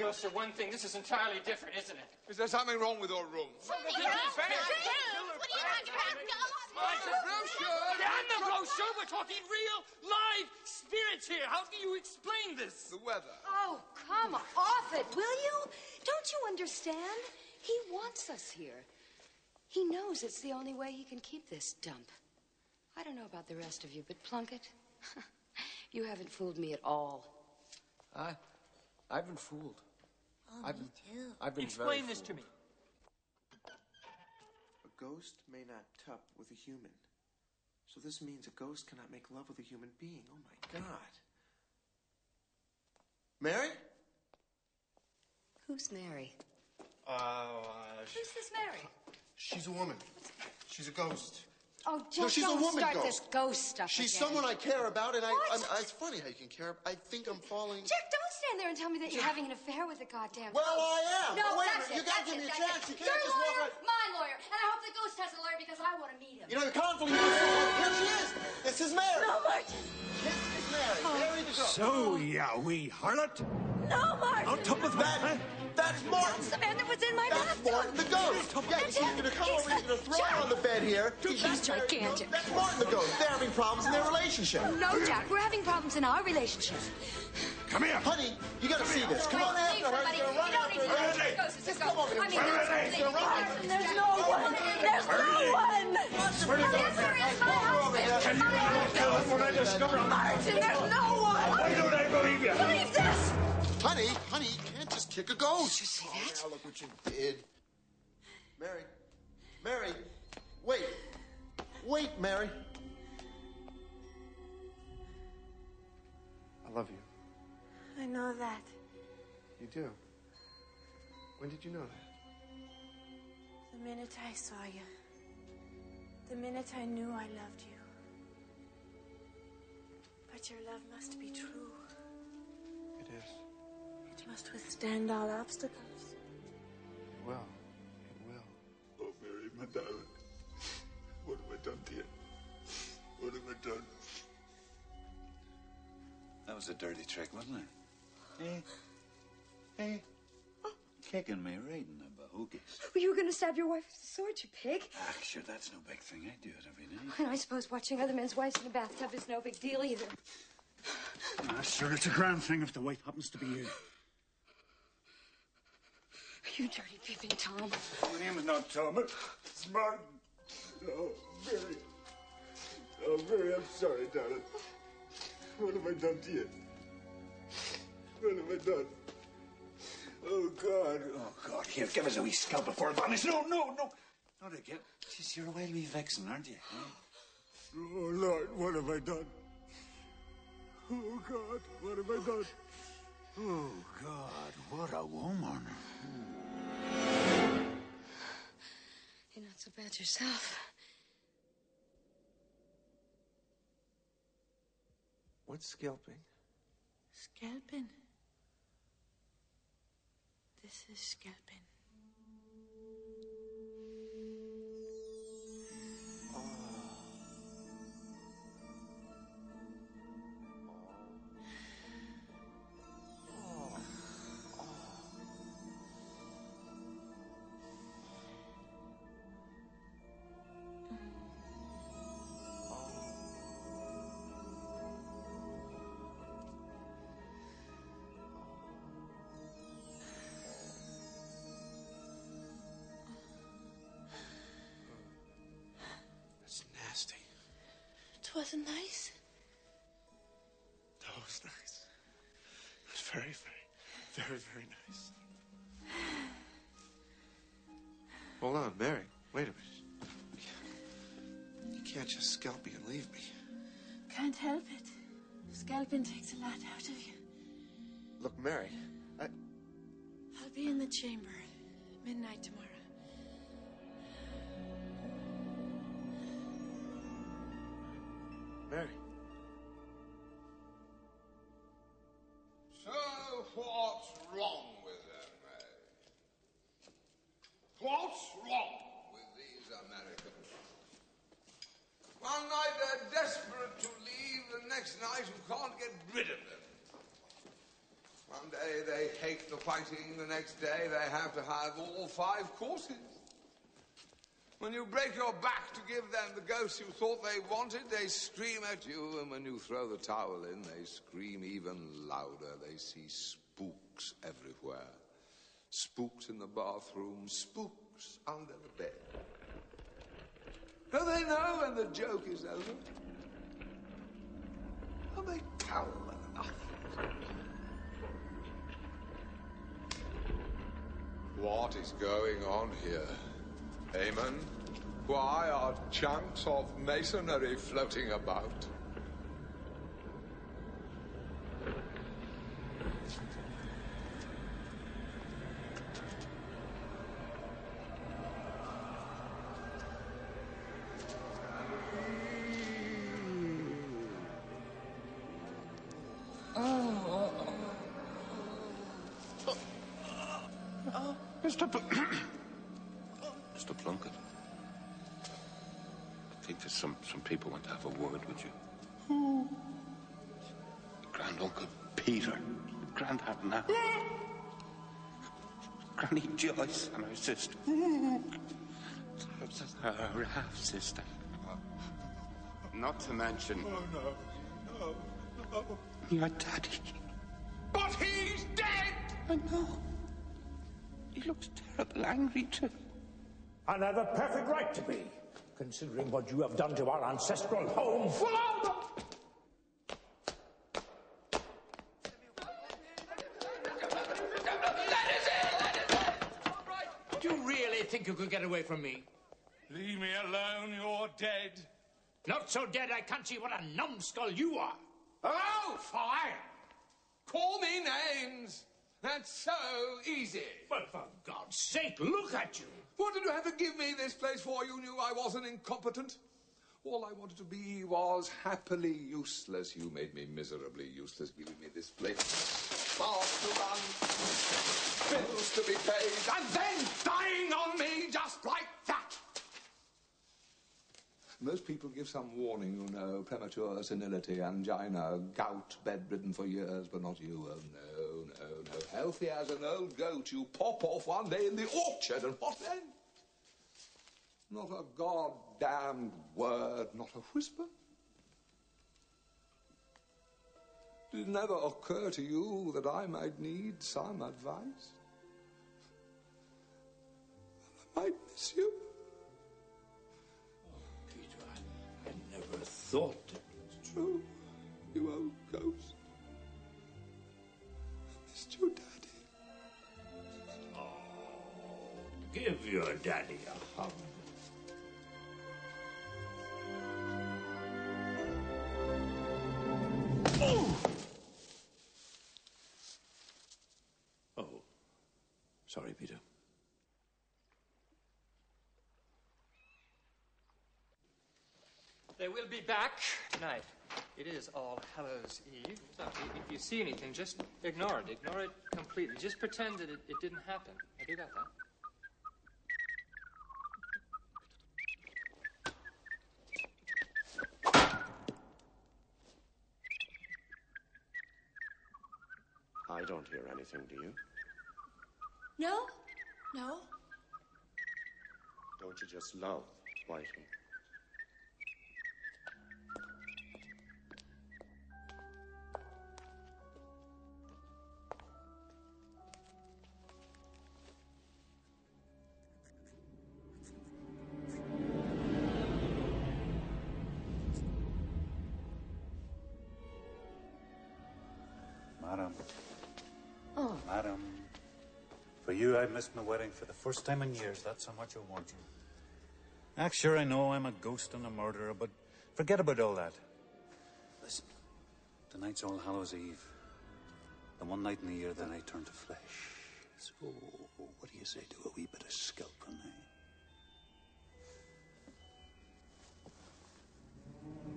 Those fake ghosts are one thing. This is entirely different, isn't it? Is there something wrong with your room? Something wrong? Damn the brochure! We're talking real, live spirits here. How do you explain this? The weather. Oh, come off it, will you? Don't you understand? He wants us here. He knows it's the only way he can keep this dump. I don't know about the rest of you, but Plunkett, you haven't fooled me at all. I, I've been fooled. Oh, I've me been, too. I've been Explain this to me. A ghost may not tup with a human. So this means a ghost cannot make love with a human being. Oh my god. Mary? Who's Mary? Uh, uh, Who's this Mary? she's a woman. She's a ghost. Oh, Jack, No, she's don't woman start ghost. this ghost stuff She's again. someone I care about, and I, I'm, I. It's funny how you can care. I think I'm falling. Jack, don't stand there and tell me that you're having an affair with a goddamn Well, ghost. I am. No, But wait a that's minute, you gotta give it, me a chance. it. You can't Your just walk lawyer, right- my lawyer, and I hope the ghost has a lawyer because I want to meet him. You know, you're convoluted. Here she is. This is Mary. No, Martin. This is Mary. Oh. Mary the ghost. So, ya wee harlot. No, Martin. On top of that, That's Martin. That's the man that was in my That's bathtub. Martin the ghost. Yeah, you see, you're gonna come over, you're gonna throw her on the bed here. He's That's Mary the gigantic. ghost. That's Martin the ghost. They're having problems in their relationship. No, Jack, we're having problems in our relationship. Come here. Honey, you gotta see this. Come on. Please, somebody, you don't need to know. It's a ghost, it's a ghost. I mean, Where are there's, there's, there's no one. There's no one. Where are they? Yes, there is. My husband. Can you not tell us when I discover? Martin, there's no one. Why don't I believe you? Believe this. Honey, honey, can't just kick a ghost. Did you see that? Oh, now look what you did. Mary, Mary, wait. Wait, Mary. I love you. I know that. You do. When did you know that? The minute I saw you, the minute I knew I loved you. But your love must be true. It is. It must withstand all obstacles. Well, it will. Oh, Mary, my darling. What have I done to you? What have I done? That was a dirty trick, wasn't it? Eh? Eh? Kicking me right in the butt. who guessed? Well, you were going to stab your wife with a sword, you pig. Ah, sure, that's no big thing. I do it every night. And I suppose watching other men's wives in the bathtub is no big deal either. Ah, sure, it's a grand thing if the wife happens to be you. You dirty peeping Tom. My name is not Tom. It's Martin. Oh, Mary. Oh, Mary, I'm sorry, darling. What have I done to you? What have I done? Oh, God. Oh, God. Here, give us a wee scalp before it vanishes. No, no, no. Not again. Jeez, you're a wild wee vixen, aren't you? Oh, Lord, what have I done? Oh, God, what have I done? Oh, God, what a woman. You're not so bad yourself. What's scalping? Scalping. This is scalping. Wasn't nice. That was nice. It was very, very, very, very nice. Hold on, Mary. Wait a minute. You can't just scalp me and leave me. Can't help it. Scalping takes a lot out of you. Look, Mary, I. I'll be in the chamber midnight tomorrow. Mary. So, what's wrong with them, eh? What's wrong with these Americans? One night they're desperate to leave, the next night you can't get rid of them. One day they hate the fighting, the next day they have to have all five courses. When you break your back to give them the ghost you thought they wanted, they scream at you, and when you throw the towel in, they scream even louder. They see spooks everywhere. Spooks in the bathroom, spooks under the bed. Do they know when the joke is over? Are they coward enough? What is going on here? Eamon? Why are chunks of masonry floating about? Grandad. Granny Joyce and her sister. Her half sister. Not to mention Oh, no. No. No. your daddy. But he's dead! I know. He looks terrible angry too. And have a perfect right to be, considering what you have done to our ancestral home. Do you really think you could get away from me? Leave me alone, you're dead. Not so dead I can't see what a numbskull you are. Oh, fire! Call me names. That's so easy. But for God's sake, look at you. What did you have to give me this place for? You knew I wasn't incompetent. All I wanted to be was happily useless. You made me miserably useless, giving me this place. Fast to run, bills to be paid, and then dying on me like that. Most people give some warning, you know, premature senility, angina, gout, bedridden for years, but not you. Oh, no, no, no. Healthy as an old goat, you pop off one day in the orchard, and what then? Not a goddamned word, not a whisper. Did it never occur to you that I might need some advice? I might you. Oh, Peter, I, I never thought it was true, you old ghost. I missed your daddy. Oh, Give your daddy a hug. Oh! Oh. Sorry, Peter. They will be back tonight. It is All Hallows Eve. So if you see anything, just ignore it. Ignore it completely. Just pretend that it, it didn't happen. I you got that? I don't hear anything, do you? No? No? Don't you just love Whitey? For the first time in years. That's how much I want you. Ah, sure, I know I'm a ghost and a murderer, but forget about all that. Listen, tonight's All Hallows Eve. The one night in the year that I turn to flesh. So, what do you say to a wee bit of scalping, eh?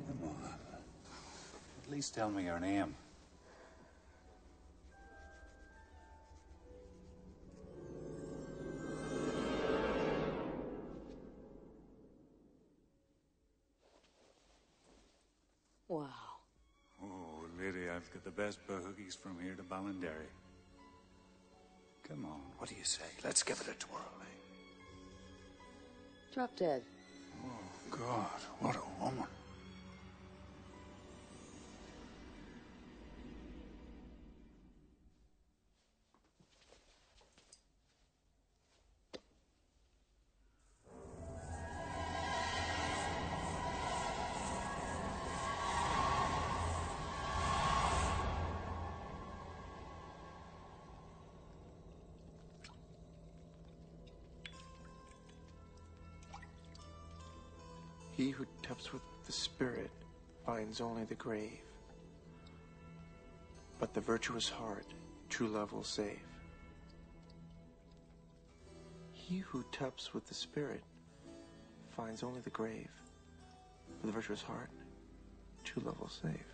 Come on. At least tell me your name. I've got the best bahoogies from here to Ballinderry. Come on, what do you say? Let's give it a twirl, eh? Drop dead. Oh, God, what a woman. He who taps with the spirit finds only the grave. But the virtuous heart true love will save. He who taps with the spirit finds only the grave. But the virtuous heart true love will save.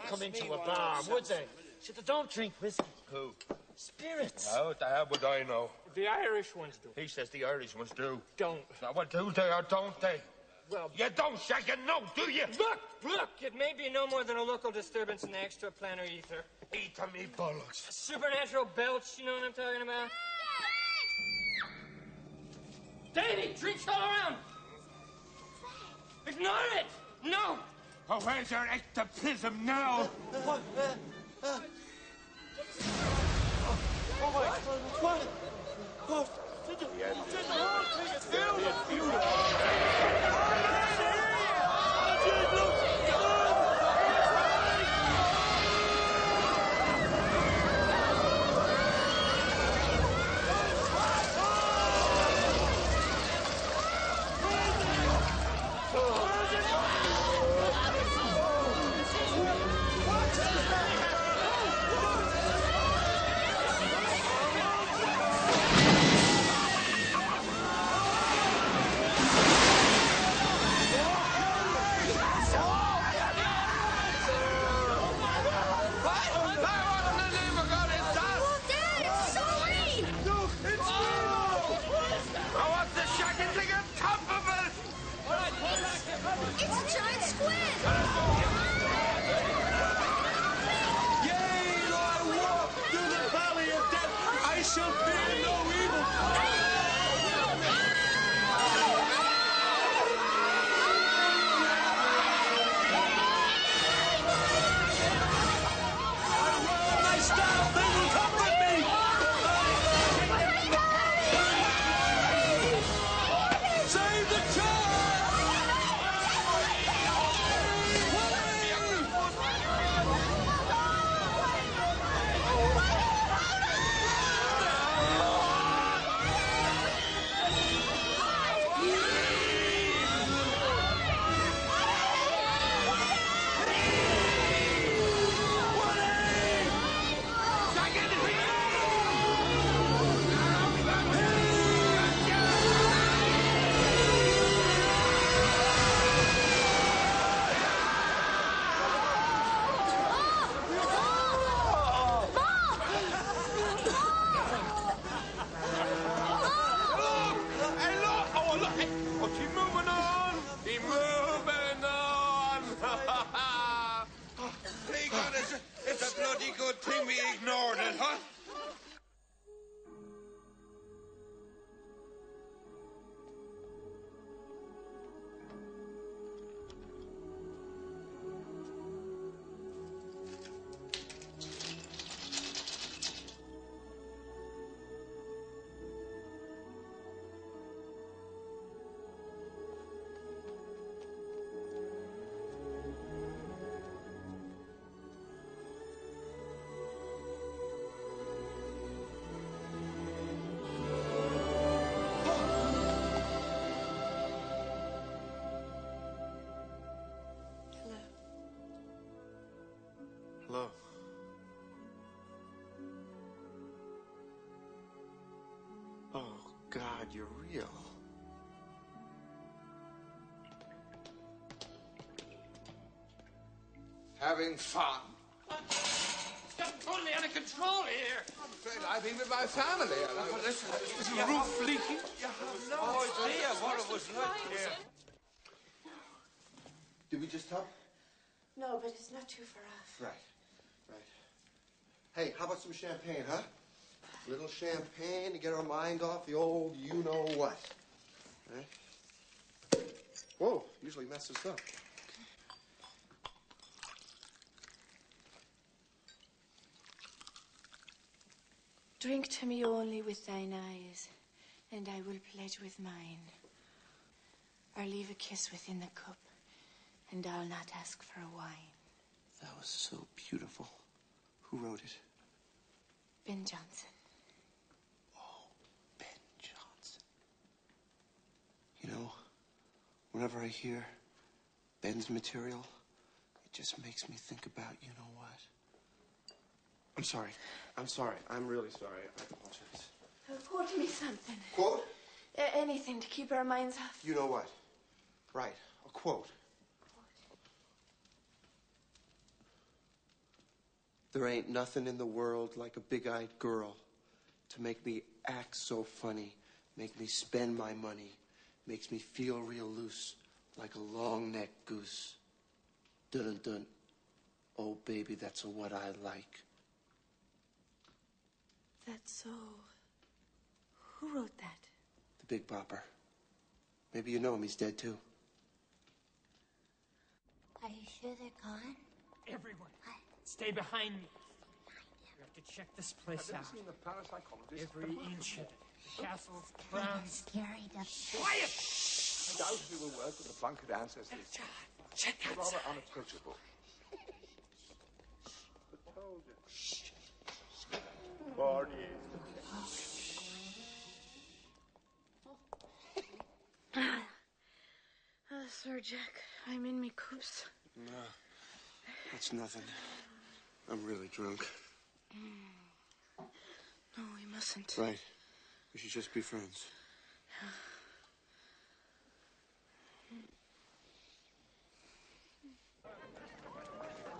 Should, they won't come into a bar, would they? Should they don't drink whiskey. Who? Spirits. How the hell would I know? The Irish ones do. He says the Irish ones do. Don't. Now, what do they or don't they? Well, You don't shake it, no, do you? look, look. It may be no more than a local disturbance in the extraplanar ether. Eat me bollocks. Supernatural belch. You know what I'm talking about? Davy, drinks all around. Ignore it. No. Oh, where's your ectoplasm now? What? Uh, uh, oh, oh my God! What? Oh, did you, did the whole thing is beautiful. You're real. Having fun. It's got totally out of control here. I'm afraid I've been with my family. and I- Is the roof leaking? You have oh, no idea what it was like here. Did we just tub? No, but it's not too far off. Right. Right. Hey, how about some champagne, huh? Little champagne to get our mind off the old you know what. Right? Eh? Whoa, usually messes up. Drink to me only with thine eyes, and I will pledge with mine. Or leave a kiss within the cup, and I'll not ask for a wine. That was so beautiful. Who wrote it? Ben Jonson. You know, whenever I hear Ben's material, it just makes me think about you know what. I'm sorry. I'm sorry. I'm really sorry. I apologize. Uh, quote me something. Quote? Anything to keep our minds off. You know what? Right. A quote. There ain't nothing in the world like a big eyed girl to make me act so funny, make me spend my money, makes me feel real loose like a long necked goose. Dun dun dun. Oh, baby, that's a what I like. That's so. Who wrote that? The Big Bopper. Maybe you know him. He's dead too. Are you sure they're gone? Everyone, stay behind me. We have to check this place Have you out. seen the parapsychologist? Every inch of it. Castles, grounds. Scary to Quiet! Undoubtedly will work with the Plunkett ancestors. Check Rather unattachable. But told you. Oh, ah, Sir Jack, I'm in me coops. No, that's nothing. I'm really drunk. Mm. No, we mustn't. Right. We should just be friends.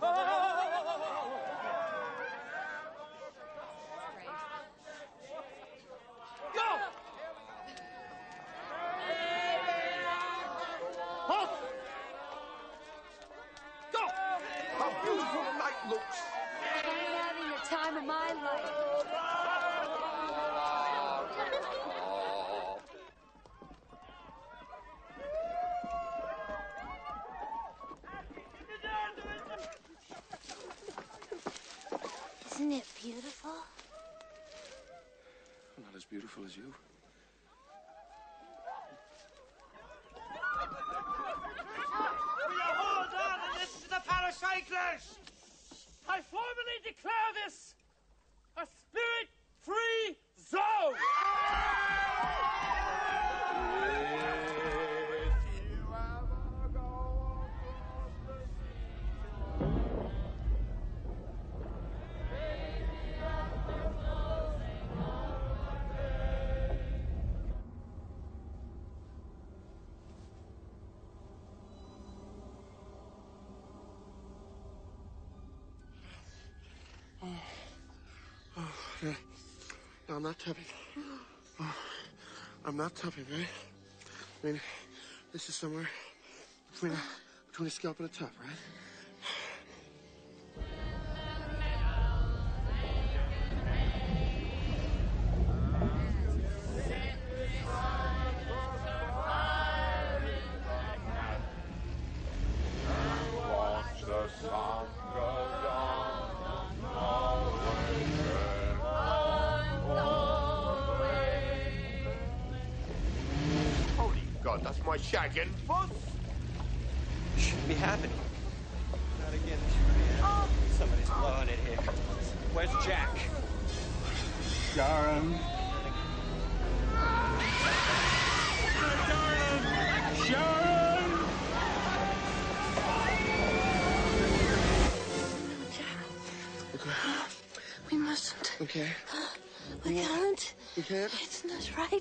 Go! Halt! Go! How beautiful night looks! I'm having the time of my life. Isn't it beautiful? I'm Not as beautiful as you. Will you hold on and listen to the paracyclers? I formally declare this a spirit-free zone! I'm not. Oh, I'm not tubbing, right? I mean, this is somewhere between a, between a scalp and a tub, right?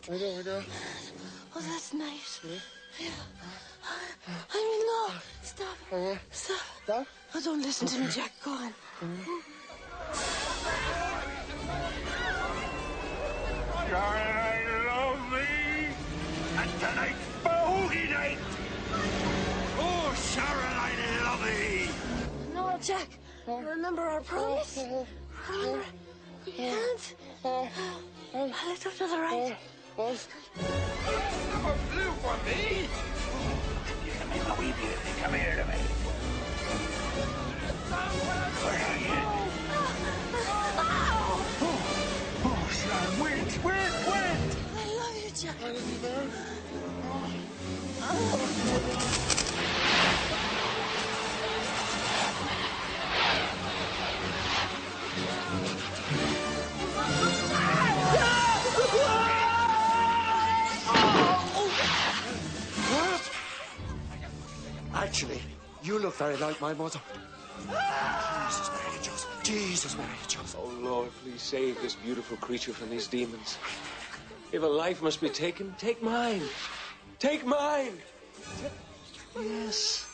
Right. I know, I know. Oh, that's nice. Yeah. I mean, no. Stop. Uh-huh. Stop. Stop? Oh, don't listen to me, Jack. Go on. Sharon, I love thee. And tonight's bogey night. Oh, Sharon, I love thee. No, Jack. Remember our promise? Remember? We can't. Let's up to the right. Never flew for me. Come here, my wee beauty. Come here to me. Where are you? Oh, Sharon, wait, wait, wait. I love you, Jack. I love you, man. Ah. Actually, you look very like my mother. Jesus, Mary and Joseph. Jesus, Mary and Joseph. Oh, Lord, please save this beautiful creature from these demons. If a life must be taken, take mine. Take mine. Yes.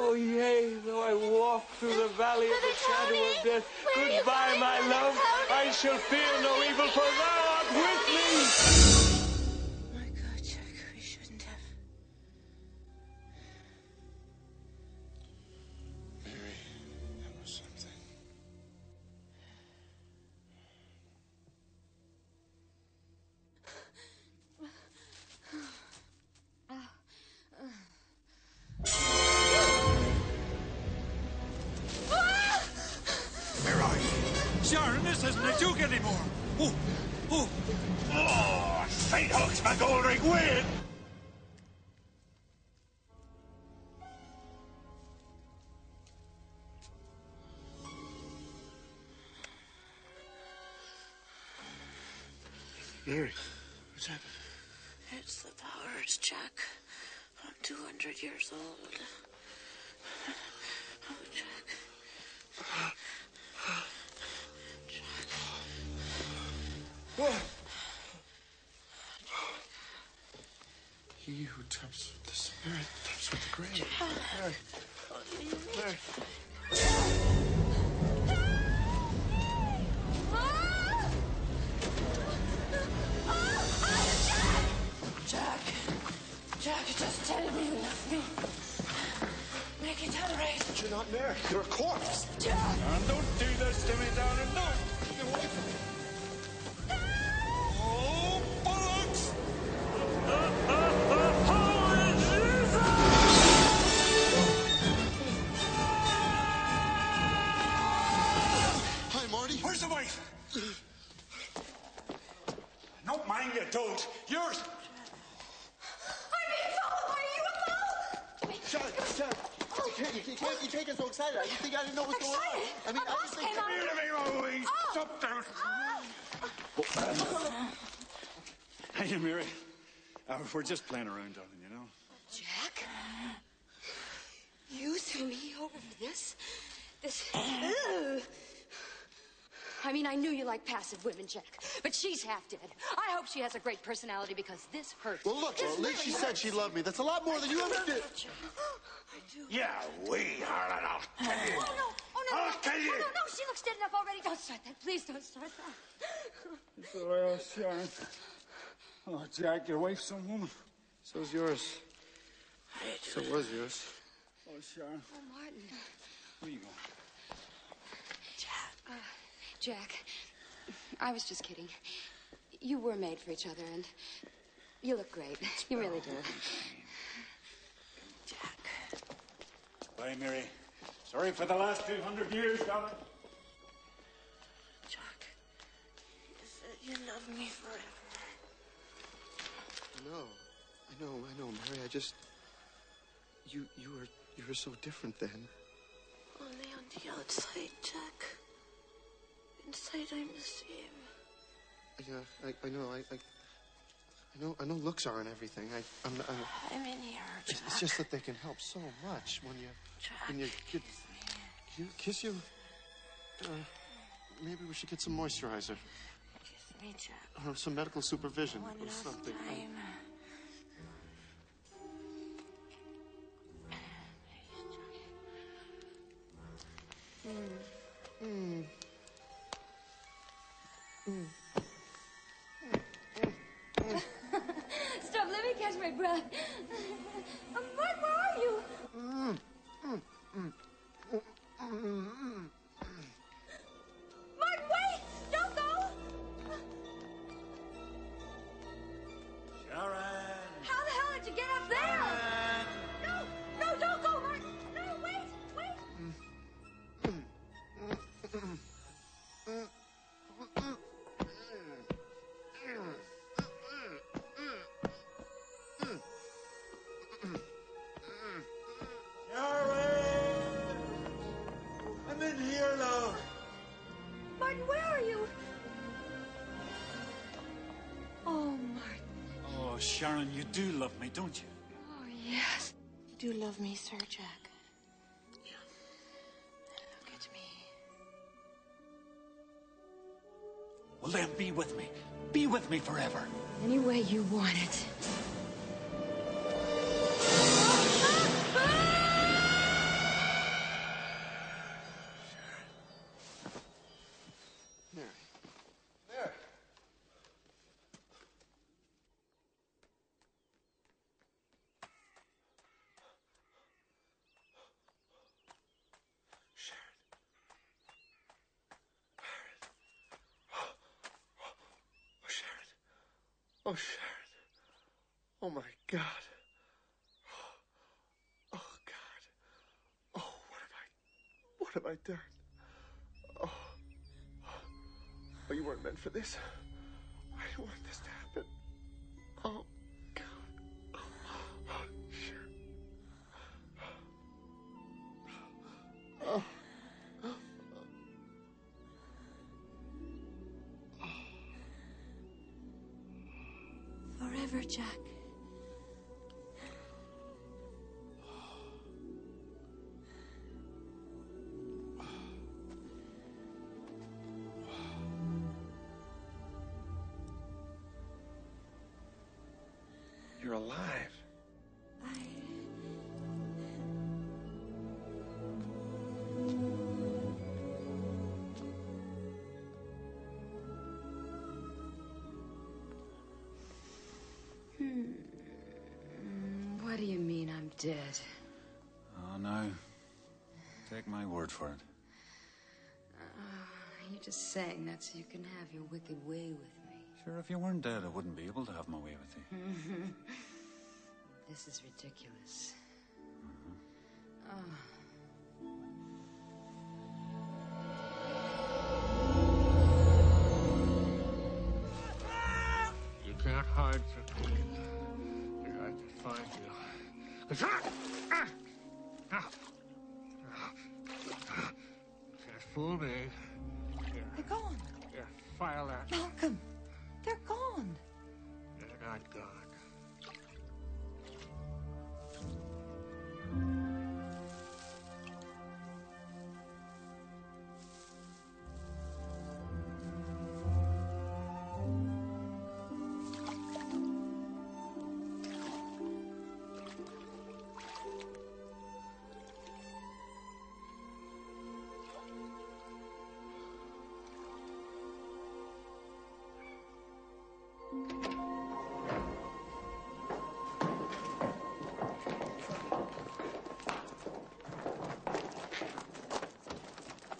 Oh, yea, though I walk through the valley of the shadow of death. Goodbye, my love. I shall fear no evil, for thou art with me. Mary, what's happened? It's the powers, Jack. I'm 200 years old. Oh, Jack. What? He who tempts with the spirit tempts with the grave. Mary. Didn't think I didn't know going on. I mean, I just think... Come here to me, Louise. Stop there. Hey, Mary. Uh, we're just playing around, darling, you know. Jack? You threw me over for this? This. Ugh. I mean, I knew you like passive women, Jack, but she's half dead. I hope she has a great personality because this hurts. Well, look, This at least she really said she loved me. That's a lot more than you ever did. I do. Yeah, we harlot. I'll tell you. Oh, no. Oh, no. I'll no. tell you. Oh, no, no. She looks dead enough already. Don't start that. Please don't start that. Well, Sharon. Oh, Jack, your wife's some woman. So's yours. So was yours. Oh, Sharon. Oh, Martin. Where you going? Jack, I was just kidding. You were made for each other, and you look great. You really do. Jack. Bye, Mary. Sorry for the last 200 years, darling. Jack, you said you love me forever. No. I know, I know, Mary. I just. You, you were, you were so different then. Only on the outside, Jack. Inside, I'm the same. Yeah, I, I know. I, I, I know. I know. Looks aren't everything. I, I'm. I'm, I'm in here, it's, Jack. it's just that they can help so much when you, when you get, you kiss you. Uh, maybe we should get some moisturizer Kiss me, Jack. or some medical supervision One or something. time. Mm. Mm. Stop, let me catch my breath. Do love me, don't you? Oh, yes. You do love me, Sir Jack. Look at me. Well, then be with me. Be with me forever. Any way you want it. What have I? Oh. Oh, you weren't meant for this. I didn't want this to happen. Oh, God. Oh, Sharon. Oh. Forever, Jack. You're alive. Hmm. What do you mean I'm dead? Oh, no. Take my word for it. Uh, you're just saying that so you can have your wicked way with me. Sure, if you weren't dead, I wouldn't be able to have my way with you. this is ridiculous. Mm-hmm. Oh.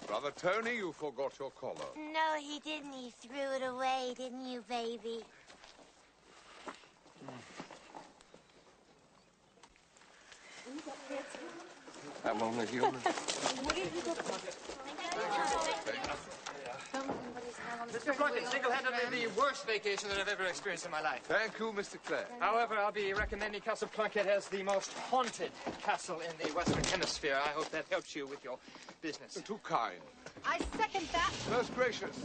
Brother Tony, you forgot your collar. No, he didn't. He threw it away, didn't you, baby? I'm only human. What did you look like? Somebody's Mr. Plunkett, single-handedly the worst vacation that I've ever experienced in my life. Thank you, Mr. Clare. However, I'll be recommending Castle Plunkett as the most haunted castle in the Western Hemisphere. I hope that helps you with your business. You're Too kind. I second that. Most gracious.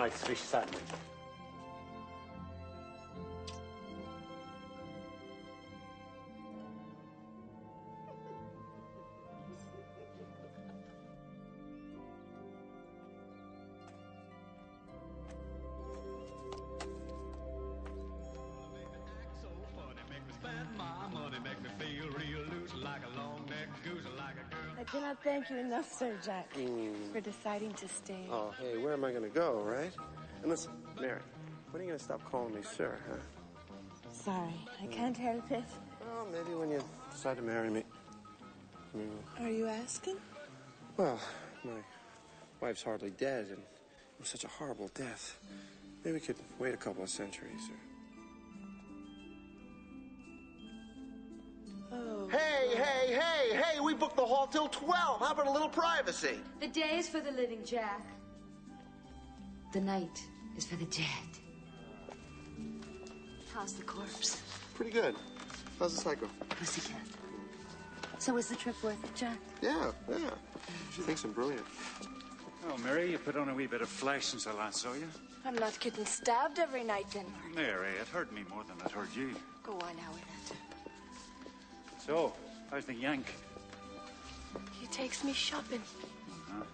Nice fish sandwich. Thank Sir Jack, mm. for deciding to stay. Oh, hey, where am I going to go, right? And listen, Mary, when are you going to stop calling me sir, huh? Sorry, I mm. can't help it. Well, maybe when you decide to marry me. Mean, Are you asking? well, my wife's hardly dead, and it was such a horrible death. Maybe we could wait a couple of centuries. Or... Hey, hey, hey, hey, we booked the hall till 12. How about a little privacy? The day is for the living, Jack. The night is for the dead. How's the corpse? Pretty good. How's the psycho? Pussycat. So is the trip worth it, Jack? Yeah, yeah. She thinks I'm brilliant. Oh, Mary, you put on a wee bit of flesh since I last saw you. I'm not getting stabbed every night, then. Mary, it hurt me more than it hurt you. Go on now with it. So, how's the yank? He takes me shopping. Huh?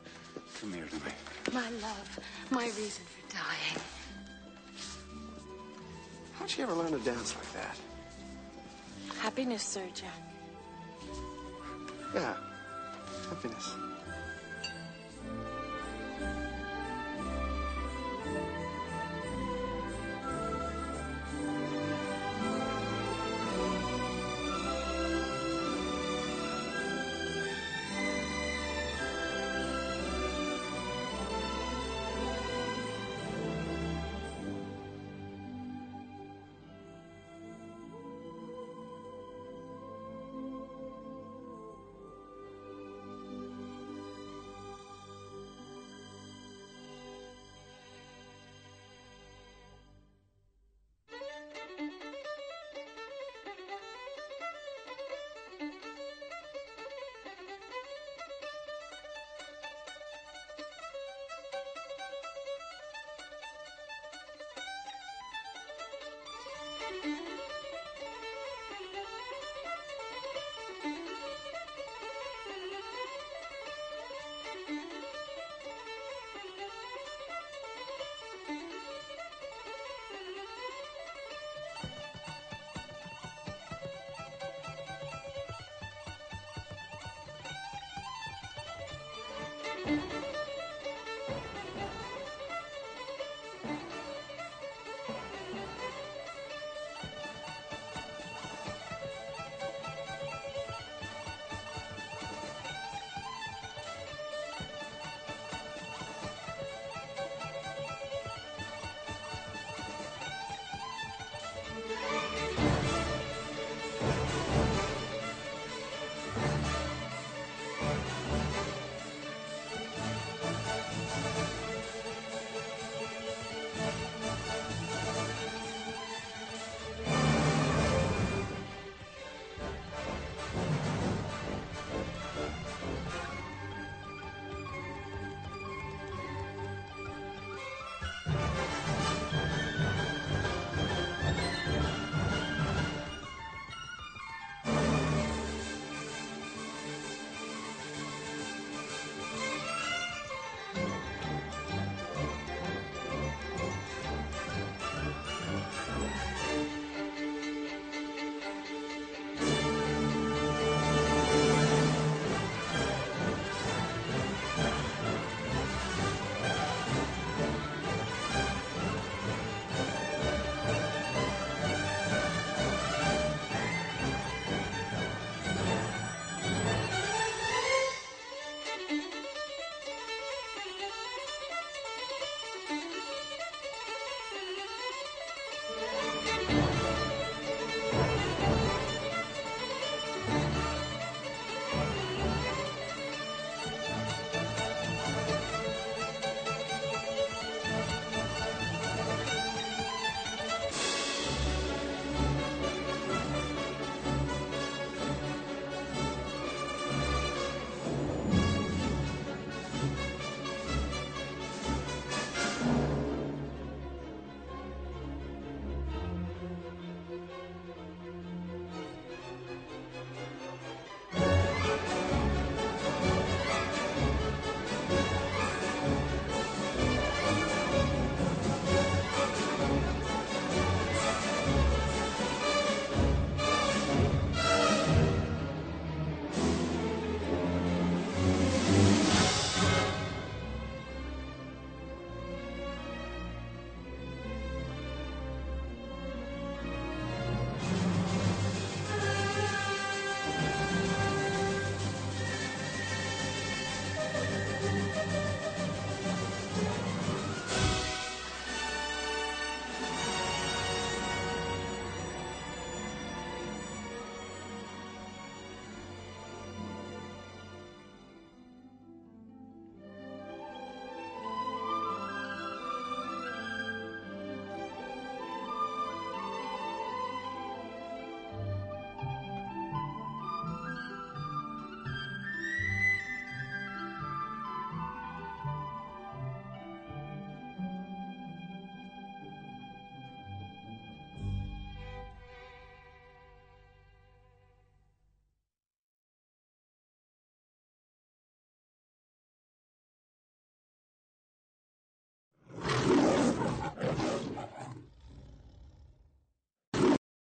Come here to me. My love, my reason for dying. How'd she ever learn to dance like that? Happiness, Sir Jack. Yeah, happiness.